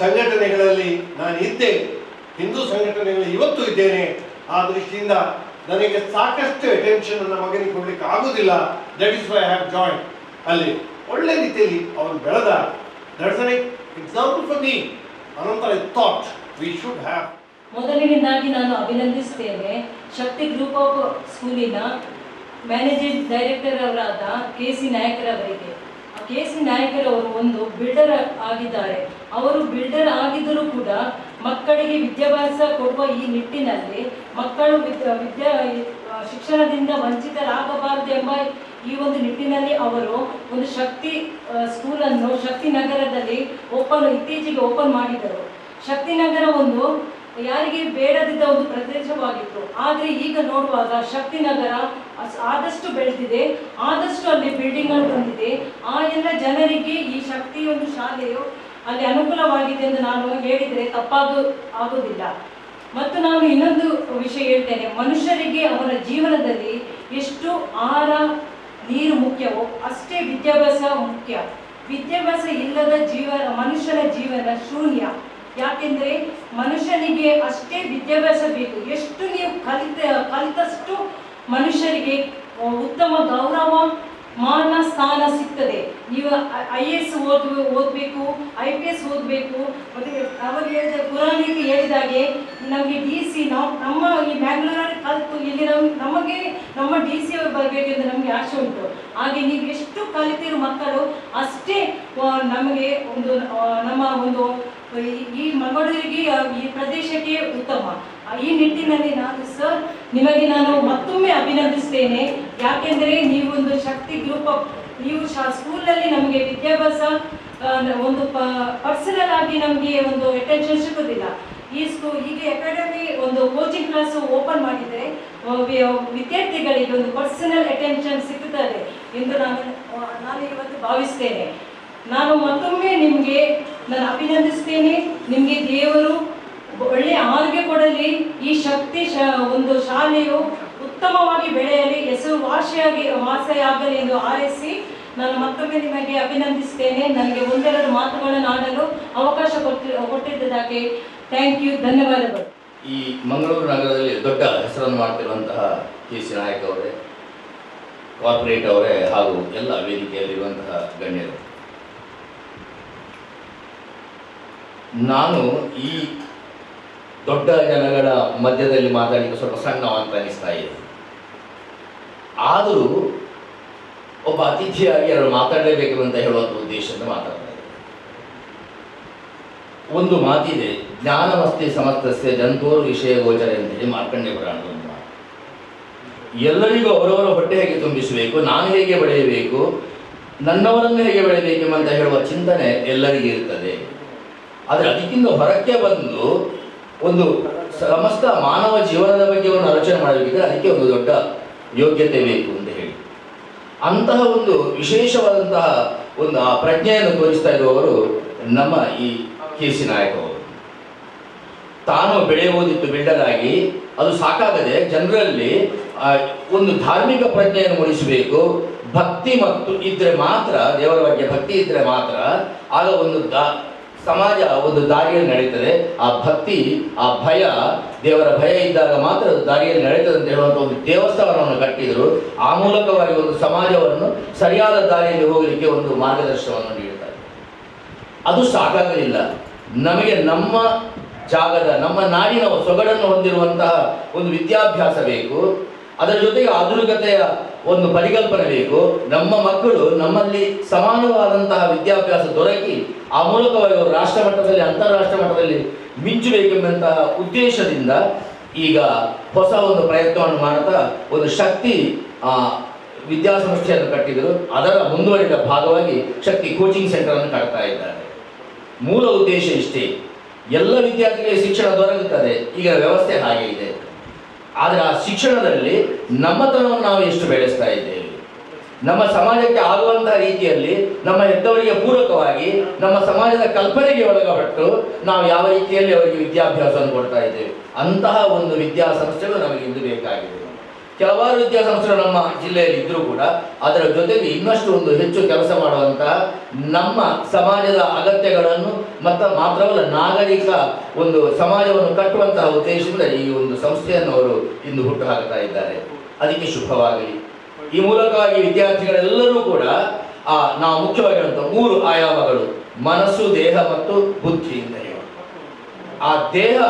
ಸಂಘಟನೆಗಳಲ್ಲಿ ನಾನು ಇದ್ದೆ ಹಿಂದೂ ಸಂಘಟನೆಗಳಲ್ಲಿ ಇವತ್ತು ಇದ್ದೇನೆ. ಆ ದೃಷ್ಟಿಯಿಂದ ನನಗೆ ಸಾಕಷ್ಟು ಅಟೆನ್ಷನ್ ನನ್ನ ಮಗನಿಗೆ ಕೊಡ್ಲಿಕ್ಕೆ ಆಗುದಿಲ್ಲ. That is why have joint ಅಲ್ಲಿ ಒಳ್ಳೆ ರೀತಿಯಲ್ಲಿ ಅವನು ಬೆಳೆದ. That's an example for me ಅನಂತರ ಥಾಟ್ ವಿ ಶುಡ್ ಹ್ಯಾವ್ ಮೊದಲಿನಿಂದಾಗಿ ನಾನು ಅಭಿನಂದಿಸುತ್ತೇನೆ. ಶಕ್ತಿ ಗ್ರೂಪ್ ಆಫ್ ಸ್ಕೂಲಿನ ಮ್ಯಾನೇಜಿಂಗ್ ಡೈರೆಕ್ಟರ್ ಅವರಾದ ಕೆ ಸಿ ನಾಯಕರವರಿಗೆ ಕೆ ಸಿ ನಾಯಕರವರು ಒಂದು ಬಿಲ್ಡರ್ ಆಗಿದ್ದಾರೆ. ಅವರು ಬಿಲ್ಡರ್ ಆಗಿದ್ದರೂ ಕೂಡ ಮಕ್ಕಳಿಗೆ ವಿದ್ಯಾಭ್ಯಾಸ ಕೊಡುವ ಈ ನಿಟ್ಟಿನಲ್ಲಿ ಮಕ್ಕಳು ವಿದ್ಯಾ ಶಿಕ್ಷಣದಿಂದ ವಂಚಿತರಾಗಬಾರದು ಎಂಬ ಈ ಒಂದು ನಿಟ್ಟಿನಲ್ಲಿ ಅವರು ಒಂದು ಶಕ್ತಿ ಸ್ಕೂಲ್ ಸ್ಕೂಲನ್ನು ಶಕ್ತಿ ನಗರದಲ್ಲಿ ಓಪನ್, ಇತ್ತೀಚೆಗೆ ಓಪನ್ ಮಾಡಿದರು. ಶಕ್ತಿನಗರ ಒಂದು ಯಾರಿಗೆ ಬೇಡದಿದ್ದ ಒಂದು ಪ್ರದೇಶವಾಗಿತ್ತು. ಆದರೆ ಈಗ ನೋಡುವಾಗ ಶಕ್ತಿನಗರ ಆದಷ್ಟು ಬೆಳೆದಿದೆ, ಆದಷ್ಟು ಅಲ್ಲಿ ಬಿಲ್ಡಿಂಗ್ಗಳು ಬಂದಿದೆ. ಆ ಎಲ್ಲ ಜನರಿಗೆ ಈ ಶಕ್ತಿ ಒಂದು ಶಾಲೆಯು ಅಲ್ಲಿ ಅನುಕೂಲವಾಗಿದೆ ಎಂದು ನಾನು ಹೇಳಿದರೆ ತಪ್ಪಾಗು ಆಗೋದಿಲ್ಲ ಮತ್ತು ನಾನು ಇನ್ನೊಂದು ವಿಷಯ ಹೇಳ್ತೇನೆ. ಮನುಷ್ಯರಿಗೆ ಅವರ ಜೀವನದಲ್ಲಿ ಎಷ್ಟು ಆಹಾರ, ನೀರು ಮುಖ್ಯವೋ ಅಷ್ಟೇ ವಿದ್ಯಾಭ್ಯಾಸ ಮುಖ್ಯ. ವಿದ್ಯಾಭ್ಯಾಸ ಇಲ್ಲದ ಜೀವನ ಮನುಷ್ಯನ ಜೀವನ ಶೂನ್ಯ. ಯಾಕೆಂದ್ರೆ ಮನುಷ್ಯನಿಗೆ ಅಷ್ಟೇ ವಿದ್ಯಾಭ್ಯಾಸ ಬೇಕು. ಎಷ್ಟು ನೀವು ಕಲಿತ, ಕಲಿತಷ್ಟು ಮನುಷ್ಯರಿಗೆ ಉತ್ತಮ ಗೌರವ, ಮಾನ ಸ್ಥಾನ ಸಿಗ್ತದೆ. ನೀವು ಐ ಎಸ್ ಓದ್ ಓದಬೇಕು, ಐ ಪಿ ಎಸ್ ಓದಬೇಕು, ಮತ್ತೆ ಅವರು ಹೇಳಿದ ಪುರಾಣಿಗೆ ಹೇಳಿದಾಗೆ ನಮಗೆ ಡಿ ಸಿ ನಾವು, ನಮ್ಮ ಈ ಬ್ಯಾಂಗ್ಳೂರಲ್ಲಿ ಕಲಿತು ಇಲ್ಲಿ ನಮ್, ನಮಗೆ, ನಮ್ಮ ಡಿ ಸಿ ಅವರು ಬರಬೇಕು ಎಂದು ನಮಗೆ ಆಸೆ ಉಂಟು. ಹಾಗೆ ನೀವು ಎಷ್ಟು ಕಲಿತಿರೋ ಮಕ್ಕಳು ಅಷ್ಟೇ ನಮಗೆ ಒಂದು ನಮ್ಮ ಒಂದು ಈ- ಮಂಗಳೂರಿಗೆ ಈ ಪ್ರದೇಶಕ್ಕೆ ಉತ್ತಮ. ಈ ನಿಟ್ಟಿನಲ್ಲಿ ನಾನು ಸರ್ ನಿಮಗೆ ನಾನು ಮತ್ತೊಮ್ಮೆ ಅಭಿನಂದಿಸ್ತೇನೆ. ಯಾಕೆಂದರೆ ನೀವು ಒಂದು ಶಕ್ತಿ ಗ್ರೂಪ್ ಆಫ್, ನೀವು ಶಾ, ಸ್ಕೂಲಲ್ಲಿ ನಮಗೆ ವಿದ್ಯಾಭ್ಯಾಸ ಒಂದು ಪರ್ಸನಲ್ ಆಗಿ ನಮಗೆ ಒಂದು ಅಟೆನ್ಷನ್ ಸಿಗೋದಿಲ್ಲ. ಈ ಸ್ಕೂಲ್ ಈಗ ಅಕಾಡೆಮಿ ಒಂದು ಕೋಚಿಂಗ್ ಕ್ಲಾಸ್ ಓಪನ್ ಮಾಡಿದರೆ ವಿದ್ಯಾರ್ಥಿಗಳಿಗೆ ಒಂದು ಪರ್ಸನಲ್ ಅಟೆನ್ಷನ್ ಸಿಗುತ್ತದೆ ಎಂದು ನಾನು ನಾನು ಇವತ್ತು ಭಾವಿಸ್ತೇನೆ. ನಾನು ಮತ್ತೊಮ್ಮೆ ನಿಮಗೆ ನಾನು ಅಭಿನಂದಿಸ್ತೇನೆ. ನಿಮಗೆ ದೇವರು ಒಳ್ಳೆಯ ಆರೋಗ್ಯ ಕೊಡಲಿ. ಈ ಶಕ್ತಿ ಒಂದು ಶಾಲೆಯು ಉತ್ತಮವಾಗಿ ಬೆಳೆಯಲಿ. ಹೆಸರು ವಾಸಿಯಾಗಿ ವಾಸಿಯಾಗಲಿ ಎಂದು ಆರೈಸಿ ನಾನು ಮತ್ತೊಮ್ಮೆ ನಿಮಗೆ ಅಭಿನಂದಿಸ್ತೇನೆ. ನನಗೆ ಒಂದೆರಡು ಮಾತುಗಳನ್ನು ಆಡಲು ಅವಕಾಶ ಕೊಟ್ಟಿ, ಕೊಟ್ಟಿದ್ದಕ್ಕೆ ಥ್ಯಾಂಕ್ ಯು ಧನ್ಯವಾದಗಳು. ಈ ಮಂಗಳೂರು ನಗರದಲ್ಲಿ ದೊಡ್ಡ ಹೆಸರನ್ನು ಮಾಡ್ತಿರುವಂತಹ ಕೆ ಸಿ ನಾಯಕ್ ಅವರೇ ಕಾರ್ಪೊರೇಟ್ ಅವರೇ ಹಾಗೂ ಎಲ್ಲ ವೇದಿಕೆಯಲ್ಲಿರುವಂತಹ ಗಣ್ಯರು. ನಾನು ಈ ದೊಡ್ಡ ಜನಗಳ ಮಧ್ಯದಲ್ಲಿ ಮಾತಾಡಲಿಕ್ಕೆ ಸ್ವಲ್ಪ ಸಣ್ಣ ಅಂತ ಅನಿಸ್ತಾ ಇದೆ. ಆದರೂ ಒಬ್ಬ ಅತಿಥಿಯಾಗಿ ಅವರು ಮಾತಾಡಲೇಬೇಕು ಅಂತ ಹೇಳುವಂಥ ಉದ್ದೇಶದಿಂದ ಮಾತಾಡ್ತಾ ಒಂದು ಮಾತಿದೆ, ಜ್ಞಾನಮಸ್ತಿ ಸಮರ್ಥಸ್ಯ ಜಂತೋರು ವಿಷಯ ಗೋಚರ ಅಂತೇಳಿ ಮಾರ್ಕಂಡೆ ಪುರಾಣದ ಒಂದು ಮಾತು. ಎಲ್ಲರಿಗೂ ಅವರವರ ಹೊಟ್ಟೆ ಹೇಗೆ ತುಂಬಿಸಬೇಕು, ನಾನು ಹೇಗೆ ಬೆಳೆಯಬೇಕು, ನನ್ನವರನ್ನು ಹೇಗೆ ಬೆಳೆಯಬೇಕು ಅಂತ ಹೇಳುವ ಚಿಂತನೆ ಎಲ್ಲರಿಗೂ ಇರ್ತದೆ. ಆದರೆ ಅದಕ್ಕಿಂತ ಹೊರಕ್ಕೆ ಬಂದು ಒಂದು ಸಮಸ್ತ ಮಾನವ ಜೀವನದ ಬಗ್ಗೆ ಒಂದು ಆಲೋಚನೆ ಮಾಡಬೇಕಿದ್ರೆ ಅದಕ್ಕೆ ಒಂದು ದೊಡ್ಡ ಯೋಗ್ಯತೆ ಬೇಕು ಅಂತ ಹೇಳಿ. ಅಂತಹ ಒಂದು ವಿಶೇಷವಾದಂತಹ ಒಂದು ಆ ಪ್ರಜ್ಞೆಯನ್ನು ತೋರಿಸ್ತಾ ಇರುವವರು ನಮ್ಮ ಈ ಕೆ ಸಿ ನಾಯಕ್ ಅವರು. ತಾನು ಬೆಳೆಯುವುದಿತ್ತು ಬಿಲ್ಡರ್ ಆಗಿ ಅದು ಸಾಕಾಗದೆ ಜನರಲ್ಲಿ ಒಂದು ಧಾರ್ಮಿಕ ಪ್ರಜ್ಞೆಯನ್ನು ಮೂಡಿಸಬೇಕು. ಭಕ್ತಿ ಮತ್ತು ಇದ್ರೆ ಮಾತ್ರ, ದೇವರ ಬಗ್ಗೆ ಭಕ್ತಿ ಇದ್ರೆ ಮಾತ್ರ, ಆಗ ಒಂದು ದಾ ಸಮಾಜ ಒಂದು ದಾರಿಯಲ್ಲಿ ನಡೀತದೆ. ಆ ಭಕ್ತಿ, ಆ ಭಯ, ದೇವರ ಭಯ ಇದ್ದಾಗ ಮಾತ್ರ ಅದು ದಾರಿಯಲ್ಲಿ ನಡೀತದೆ ಅಂತ ಹೇಳುವಂಥ ಒಂದು ದೇವಸ್ಥಾನವನ್ನು ಕಟ್ಟಿದರು. ಆ ಮೂಲಕವಾಗಿ ಒಂದು ಸಮಾಜವನ್ನು ಸರಿಯಾದ ದಾರಿಯಲ್ಲಿ ಹೋಗಲಿಕ್ಕೆ ಒಂದು ಮಾರ್ಗದರ್ಶನವನ್ನು ನೀಡುತ್ತಾರೆ ಅದು ಸಾಕಾಗಲಿಲ್ಲ. ನಮಗೆ ನಮ್ಮ ಜಾಗದ, ನಮ್ಮ ನಾಡಿನ ಸೊಗಡನ್ನು ಹೊಂದಿರುವಂತಹ ಒಂದು ವಿದ್ಯಾಭ್ಯಾಸ ಬೇಕು. ಅದರ ಜೊತೆಗೆ ಆಧುನಿಕತೆಯ ಒಂದು ಪರಿಕಲ್ಪನೆ ಬೇಕು. ನಮ್ಮ ಮಕ್ಕಳು ನಮ್ಮಲ್ಲಿ ಸಮಾನವಾದಂತಹ ವಿದ್ಯಾಭ್ಯಾಸ ದೊರಕಿ ಆ ಮೂಲಕವಾಗಿ ಅವರು ರಾಷ್ಟ್ರ ಮಟ್ಟದಲ್ಲಿ ಅಂತಾರಾಷ್ಟ್ರ ಮಟ್ಟದಲ್ಲಿ ಮಿಂಚಬೇಕೆಂಬಂತಹ ಉದ್ದೇಶದಿಂದ ಈಗ ಹೊಸ ಒಂದು ಪ್ರಯತ್ನವನ್ನು ಮಾಡ್ತಾ ಒಂದು ಶಕ್ತಿ, ಆ, ವಿದ್ಯಾಸಂಸ್ಥೆಯನ್ನು ಕಟ್ಟಿದರು. ಅದರ ಮುಂದುವರಿದ ಭಾಗವಾಗಿ ಶಕ್ತಿ ಕೋಚಿಂಗ್ ಸೆಂಟರ್ ಅನ್ನು ಕಟ್ತಾ ಇದ್ದಾರೆ. ಮೂಲ ಉದ್ದೇಶ ಇಷ್ಟೇ. ಎಲ್ಲ ವಿದ್ಯಾರ್ಥಿಗಳಿಗೆ ಶಿಕ್ಷಣ ದೊರಕುತ್ತದೆ. ಈಗ ವ್ಯವಸ್ಥೆ ಹಾಗೆ ಇದೆ. ಆದರೆ ಆ ಶಿಕ್ಷಣದಲ್ಲಿ ನಮ್ಮತನವನ್ನು ನಾವು ಎಷ್ಟು ಬೆಳೆಸ್ತಾ ಇದ್ದೇವೆ? ನಮ್ಮ ಸಮಾಜಕ್ಕೆ ಆಗುವಂತಹ ರೀತಿಯಲ್ಲಿ ನಮ್ಮ ಹೆತ್ತವರಿಗೆ ಪೂರಕವಾಗಿ, ನಮ್ಮ ಸಮಾಜದ ಕಲ್ಪನೆಗೆ ಒಳಗಪಟ್ಟು ನಾವು ಯಾವ ರೀತಿಯಲ್ಲಿ ಅವರಿಗೆ ವಿದ್ಯಾಭ್ಯಾಸವನ್ನು ಕೊಡ್ತಾ ಇದ್ದೇವೆ? ಅಂತಹ ಒಂದು ವಿದ್ಯಾಸಂಸ್ಥೆಗಳು ನಮಗೆ ಇಂದು ಬೇಕಾಗಿದೆ. ಕೆಲವಾರು ವಿದ್ಯಾಸಂಸ್ಥೆಗಳು ನಮ್ಮ ಜಿಲ್ಲೆಯಲ್ಲಿ ಇದ್ದರೂ ಕೂಡ ಅದರ ಜೊತೆಗೆ ಇನ್ನಷ್ಟು ಒಂದು ಹೆಚ್ಚು ಕೆಲಸ ಮಾಡುವಂತಹ ನಮ್ಮ ಸಮಾಜದ ಅಗತ್ಯಗಳನ್ನು ಮತ್ತು ಮಾತ್ರವಲ್ಲ ನಾಗರಿಕ ಒಂದು ಸಮಾಜವನ್ನು ಕಟ್ಟುವಂತಹ ಉದ್ದೇಶದಿಂದ ಈ ಒಂದು ಸಂಸ್ಥೆಯನ್ನು ಅವರು ಇಂದು ಹುಟ್ಟು ಹಾಕ್ತಾ ಇದ್ದಾರೆ. ಅದಕ್ಕೆ ಶುಭವಾಗಲಿ. ಈ ಮೂಲಕವಾಗಿ ವಿದ್ಯಾರ್ಥಿಗಳೆಲ್ಲರೂ ಕೂಡ, ಆ, ನಾವು ಮುಖ್ಯವಾಗಿ ಮೂರು ಆಯಾಮಗಳು, ಮನಸ್ಸು, ದೇಹ ಮತ್ತು ಬುದ್ಧಿ ಅಂತ ಆ ದೇಹ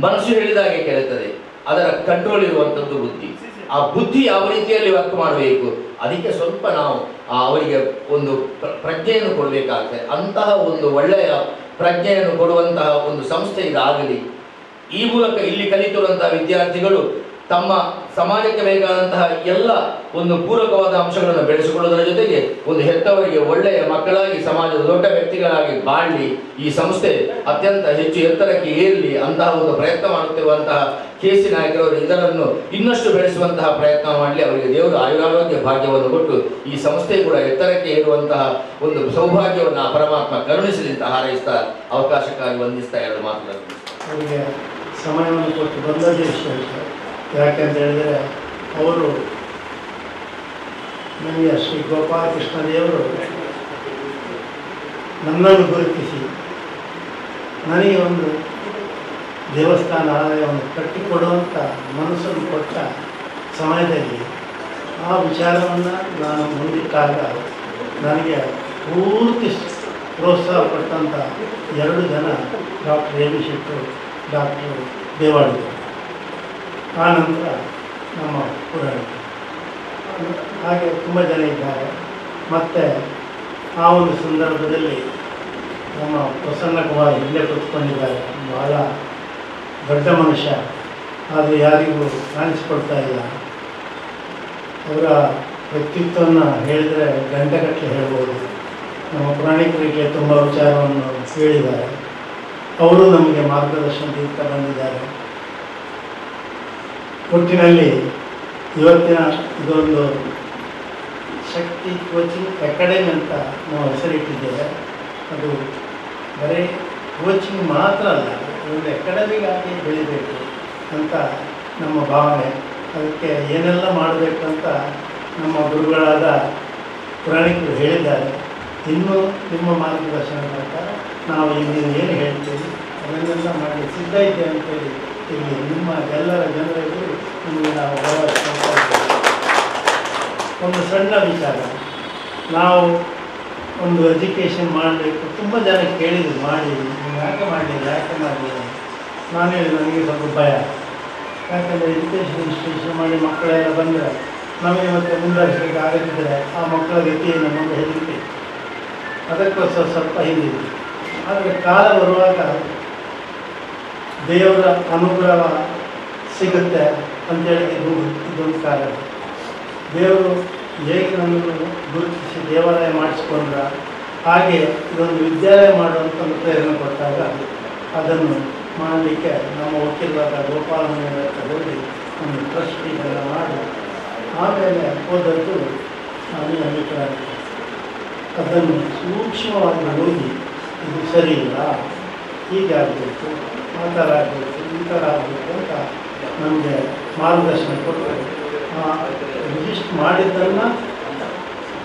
ಮನಸ್ಸು ಹೇಳಿದಾಗೆ ಕೇಳುತ್ತದೆ. ಅದರ ಕಂಟ್ರೋಲ್ ಇರುವಂಥದ್ದು ಬುದ್ಧಿ. ಆ ಬುದ್ಧಿ ಯಾವ ರೀತಿಯಲ್ಲಿ ವರ್ಕ್ ಮಾಡಬೇಕು? ಅದಕ್ಕೆ ಸ್ವಲ್ಪ ನಾವು ಅವರಿಗೆ ಒಂದು ಪ್ರ- ಪ್ರಜ್ಞೆಯನ್ನು ಕೊಡಬೇಕಾಗ್ತದೆ. ಅಂತಹ ಒಂದು ಒಳ್ಳೆಯ ಪ್ರಜ್ಞೆಯನ್ನು ಕೊಡುವಂತಹ ಒಂದು ಸಂಸ್ಥೆ ಇದಾಗಲಿ. ಈ ಮೂಲಕ ಇಲ್ಲಿ ಕಲಿತಿರುವಂತಹ ವಿದ್ಯಾರ್ಥಿಗಳು ತಮ್ಮ ಸಮಾಜಕ್ಕೆ ಬೇಕಾದಂತಹ ಎಲ್ಲ ಒಂದು ಪೂರಕವಾದ ಅಂಶಗಳನ್ನು ಬೆಳೆಸಿಕೊಳ್ಳುವುದರ ಜೊತೆಗೆ ಒಂದು ಹೆತ್ತವರಿಗೆ ಒಳ್ಳೆಯ ಮಕ್ಕಳಾಗಿ, ಸಮಾಜದ ದೊಡ್ಡ ವ್ಯಕ್ತಿಗಳಾಗಿ ಬಾಳಲಿ ಈ ಸಂಸ್ಥೆ ಅತ್ಯಂತ ಹೆಚ್ಚು ಎತ್ತರಕ್ಕೆ ಏರಲಿ ಅಂತಹ ಒಂದು ಪ್ರಯತ್ನ ಮಾಡುತ್ತಿರುವಂತಹ ಕೆ ಸಿ ನಾಯಕರವರು ಇದರನ್ನು ಇನ್ನಷ್ಟು ಬೆಳೆಸುವಂತಹ ಪ್ರಯತ್ನ ಮಾಡಲಿ. ಅವರಿಗೆ ದೇವರು ಆಯುರಾರೋಗ್ಯ ಭಾಗ್ಯವನ್ನು ಕೊಟ್ಟು ಈ ಸಂಸ್ಥೆ ಕೂಡ ಎತ್ತರಕ್ಕೆ ಏರುವಂತಹ ಒಂದು ಸೌಭಾಗ್ಯವನ್ನು ಆ ಪರಮಾತ್ಮ ಕರುಣಿಸಲಿ ಅಂತ ಹಾರೈಸ್ತಾ ಅವಕಾಶಕ್ಕಾಗಿ ವಂದಿಸ್ತಾ ಎರಡು ಮಾತುಗಳನ್ನು ಸಮಯವನ್ನು ಕೊಟ್ಟು ಬಂದದ್ದು ಯಾಕೆಂತ ಹೇಳಿದರೆ, ಅವರು ನನಗೆ ಶ್ರೀ ಗೋಪಾಲಕೃಷ್ಣ ದೇವರು. ನನ್ನನ್ನು ಗುರುತಿಸಿ. ನನಗೆ ಒಂದು ದೇವಸ್ಥಾನ ಆಲಯವನ್ನು ಕಟ್ಟಿಕೊಡುವಂಥ ಮನಸ್ಸನ್ನು ಕೊಟ್ಟ ಸಮಯದಲ್ಲಿ ಆ ವಿಚಾರವನ್ನು ನಾನು ಮುಂದಿಟ್ಟಾಗ ನನಗೆ ಪೂರ್ತಿ ಪ್ರೋತ್ಸಾಹ ಕೊಟ್ಟಂಥ ಎರಡು ಜನ ಡಾಕ್ಟರ್ ಎ ವಿ ಶೆಟ್ಟರು ಡಾಕ್ಟರ್ ದೇವಾಡಿಗರು ಆನಂತರ ನಂತರ ನಮ್ಮ ಪುರಾಣ ಹಾಗೆ ತುಂಬ ಜನ ಇದ್ದಾರೆ. ಮತ್ತು ಆ ಒಂದು ಸಂದರ್ಭದಲ್ಲಿ ನಮ್ಮ ಪ್ರಸನ್ನ ಕುಮಾರ್ ಇಲ್ಲೇ ಕೂತ್ಕೊಂಡಿದ್ದಾರೆ. ಬಹಳ ದೊಡ್ಡ ಮನುಷ್ಯ. ಆದರೆ ಯಾರಿಗೂ ಕಾಣಿಸ್ಕೊಳ್ತಾ ಇಲ್ಲ. ಅವರ ವ್ಯಕ್ತಿತ್ವವನ್ನು ಹೇಳಿದರೆ ಗಂಟೆಗಟ್ಟಲೆ ಹೇಳ್ಬೋದು. ನಮ್ಮ ಪ್ರಾಣಿಕರಿಗೆ ತುಂಬ ವಿಚಾರವನ್ನು ಹೇಳಿದ್ದಾರೆ. ಅವರು ನಮಗೆ ಮಾರ್ಗದರ್ಶನ ನೀಡ್ತಾ ಬಂದಿದ್ದಾರೆ. ಒಟ್ಟಿನಲ್ಲಿ ಇವತ್ತಿನ ಇದೊಂದು ಶಕ್ತಿ ಕೋಚಿಂಗ್ ಅಕಾಡೆಮಿ ಅಂತ ನಾವು ಹೆಸರಿಟ್ಟಿದ್ದೇವೆ. ಅದು ಬರೀ ಕೋಚಿಂಗ್ ಮಾತ್ರ ಅಲ್ಲ, ಒಂದು ಅಕಾಡೆಮಿಗಾಗಿ ಬೆಳಿಬೇಕು ಅಂತ ನಮ್ಮ ಭಾವನೆ. ಅದಕ್ಕೆ ಏನೆಲ್ಲ ಮಾಡಬೇಕು ಅಂತ ನಮ್ಮ ಗುರುಗಳಾದ ಪುರಾಣಿಕರು ಹೇಳಿದ್ದಾರೆ. ಇನ್ನೂ ನಿಮ್ಮ ಮಾರ್ಗದರ್ಶನ ಪ್ರಕಾರ ನಾವು ಇಂದಿನ ಏನು ಹೇಳ್ತೀವಿ? ಅದನ್ನೆಲ್ಲ ಮಾಡಿ ಸಿದ್ಧ ಇದೆ ಅಂತೇಳಿ ಇಲ್ಲಿ ನಿಮ್ಮ ಎಲ್ಲರ ಜನರಿಗೂ ನಿಮಗೆ ನಾವು ಒಂದು ಸಣ್ಣ ವಿಚಾರ. ನಾವು ಒಂದು ಎಜುಕೇಷನ್ ಮಾಡಬೇಕು. ತುಂಬ ಜನ ಕೇಳಿದ್ರು, ಮಾಡಿ, ನೀವು ಯಾಕೆ ಮಾಡಲಿಲ್ಲ ಯಾಕೆ ಮಾಡಲಿಲ್ಲ ನಾನು ನನಗೆ ಸ್ವಲ್ಪ ಭಯ. ಯಾಕಂದರೆ ಎಜುಕೇಷನ್ ಇನ್ಸ್ಟಿಟ್ಯೂಷನ್ ಮಾಡಿ ಮಕ್ಕಳೆಲ್ಲ ಬಂದರೆ ನಮಗೆ ಮತ್ತೆ ಮುಂದುವರಿಸಲಿಕ್ಕೆ ಆಗದಿದ್ದರೆ ಆ ಮಕ್ಕಳ ಗತಿಯನ್ನು ನಮಗೆ ಹೆದರಿಕೆ. ಅದಕ್ಕೋಸ್ಕರ ಸ್ವಲ್ಪ ಹಿಂದಿದೆ. ಆದರೆ ಕಾಲ ಬರುವಾಗ ದೇವರ ಅನುಗ್ರಹ ಸಿಗುತ್ತೆ ಅಂತೇಳಿ ಇದು ಇದೊಂದು ಕಾಲ ದೇವರು ಹೇಗೆ ನನ್ನನ್ನು ಗುರುತಿಸಿ ದೇವಾಲಯ ಮಾಡಿಸ್ಕೊಂಡ್ರ? ಹಾಗೆ ಇದೊಂದು ವಿದ್ಯಾಲಯ ಮಾಡುವಂಥ ಪ್ರೇರಣೆ ಕೊಟ್ಟಾಗ ಅದನ್ನು ಮಾಡಲಿಕ್ಕೆ ನಮ್ಮ ವಕೀಲರಾದ ಗೋಪಾಲನ ತಗೊಂಡು ಒಂದು ಟ್ರಸ್ಟ್ ಇದೆಲ್ಲ ಮಾಡಿ, ಆಮೇಲೆ ಹೋದದ್ದು ನಾನು ಅಭಿಪ್ರಾಯ ಅದನ್ನು ಸೂಕ್ಷ್ಮವಾಗಿ ಹೋಗಿ ಇದು ಸರಿ ಇಲ್ಲ ಹೀಗೆ ಆಗಬೇಕು ಆ ಥರ ಆಗಬೇಕು ಈ ಥರ ಆಗಬೇಕು ಅಂತ ನಮಗೆ ಮಾರ್ಗದರ್ಶನ ಕೊಟ್ಟರು ರಿಜಿಸ್ಟ್ ಮಾಡಿದ್ದನ್ನು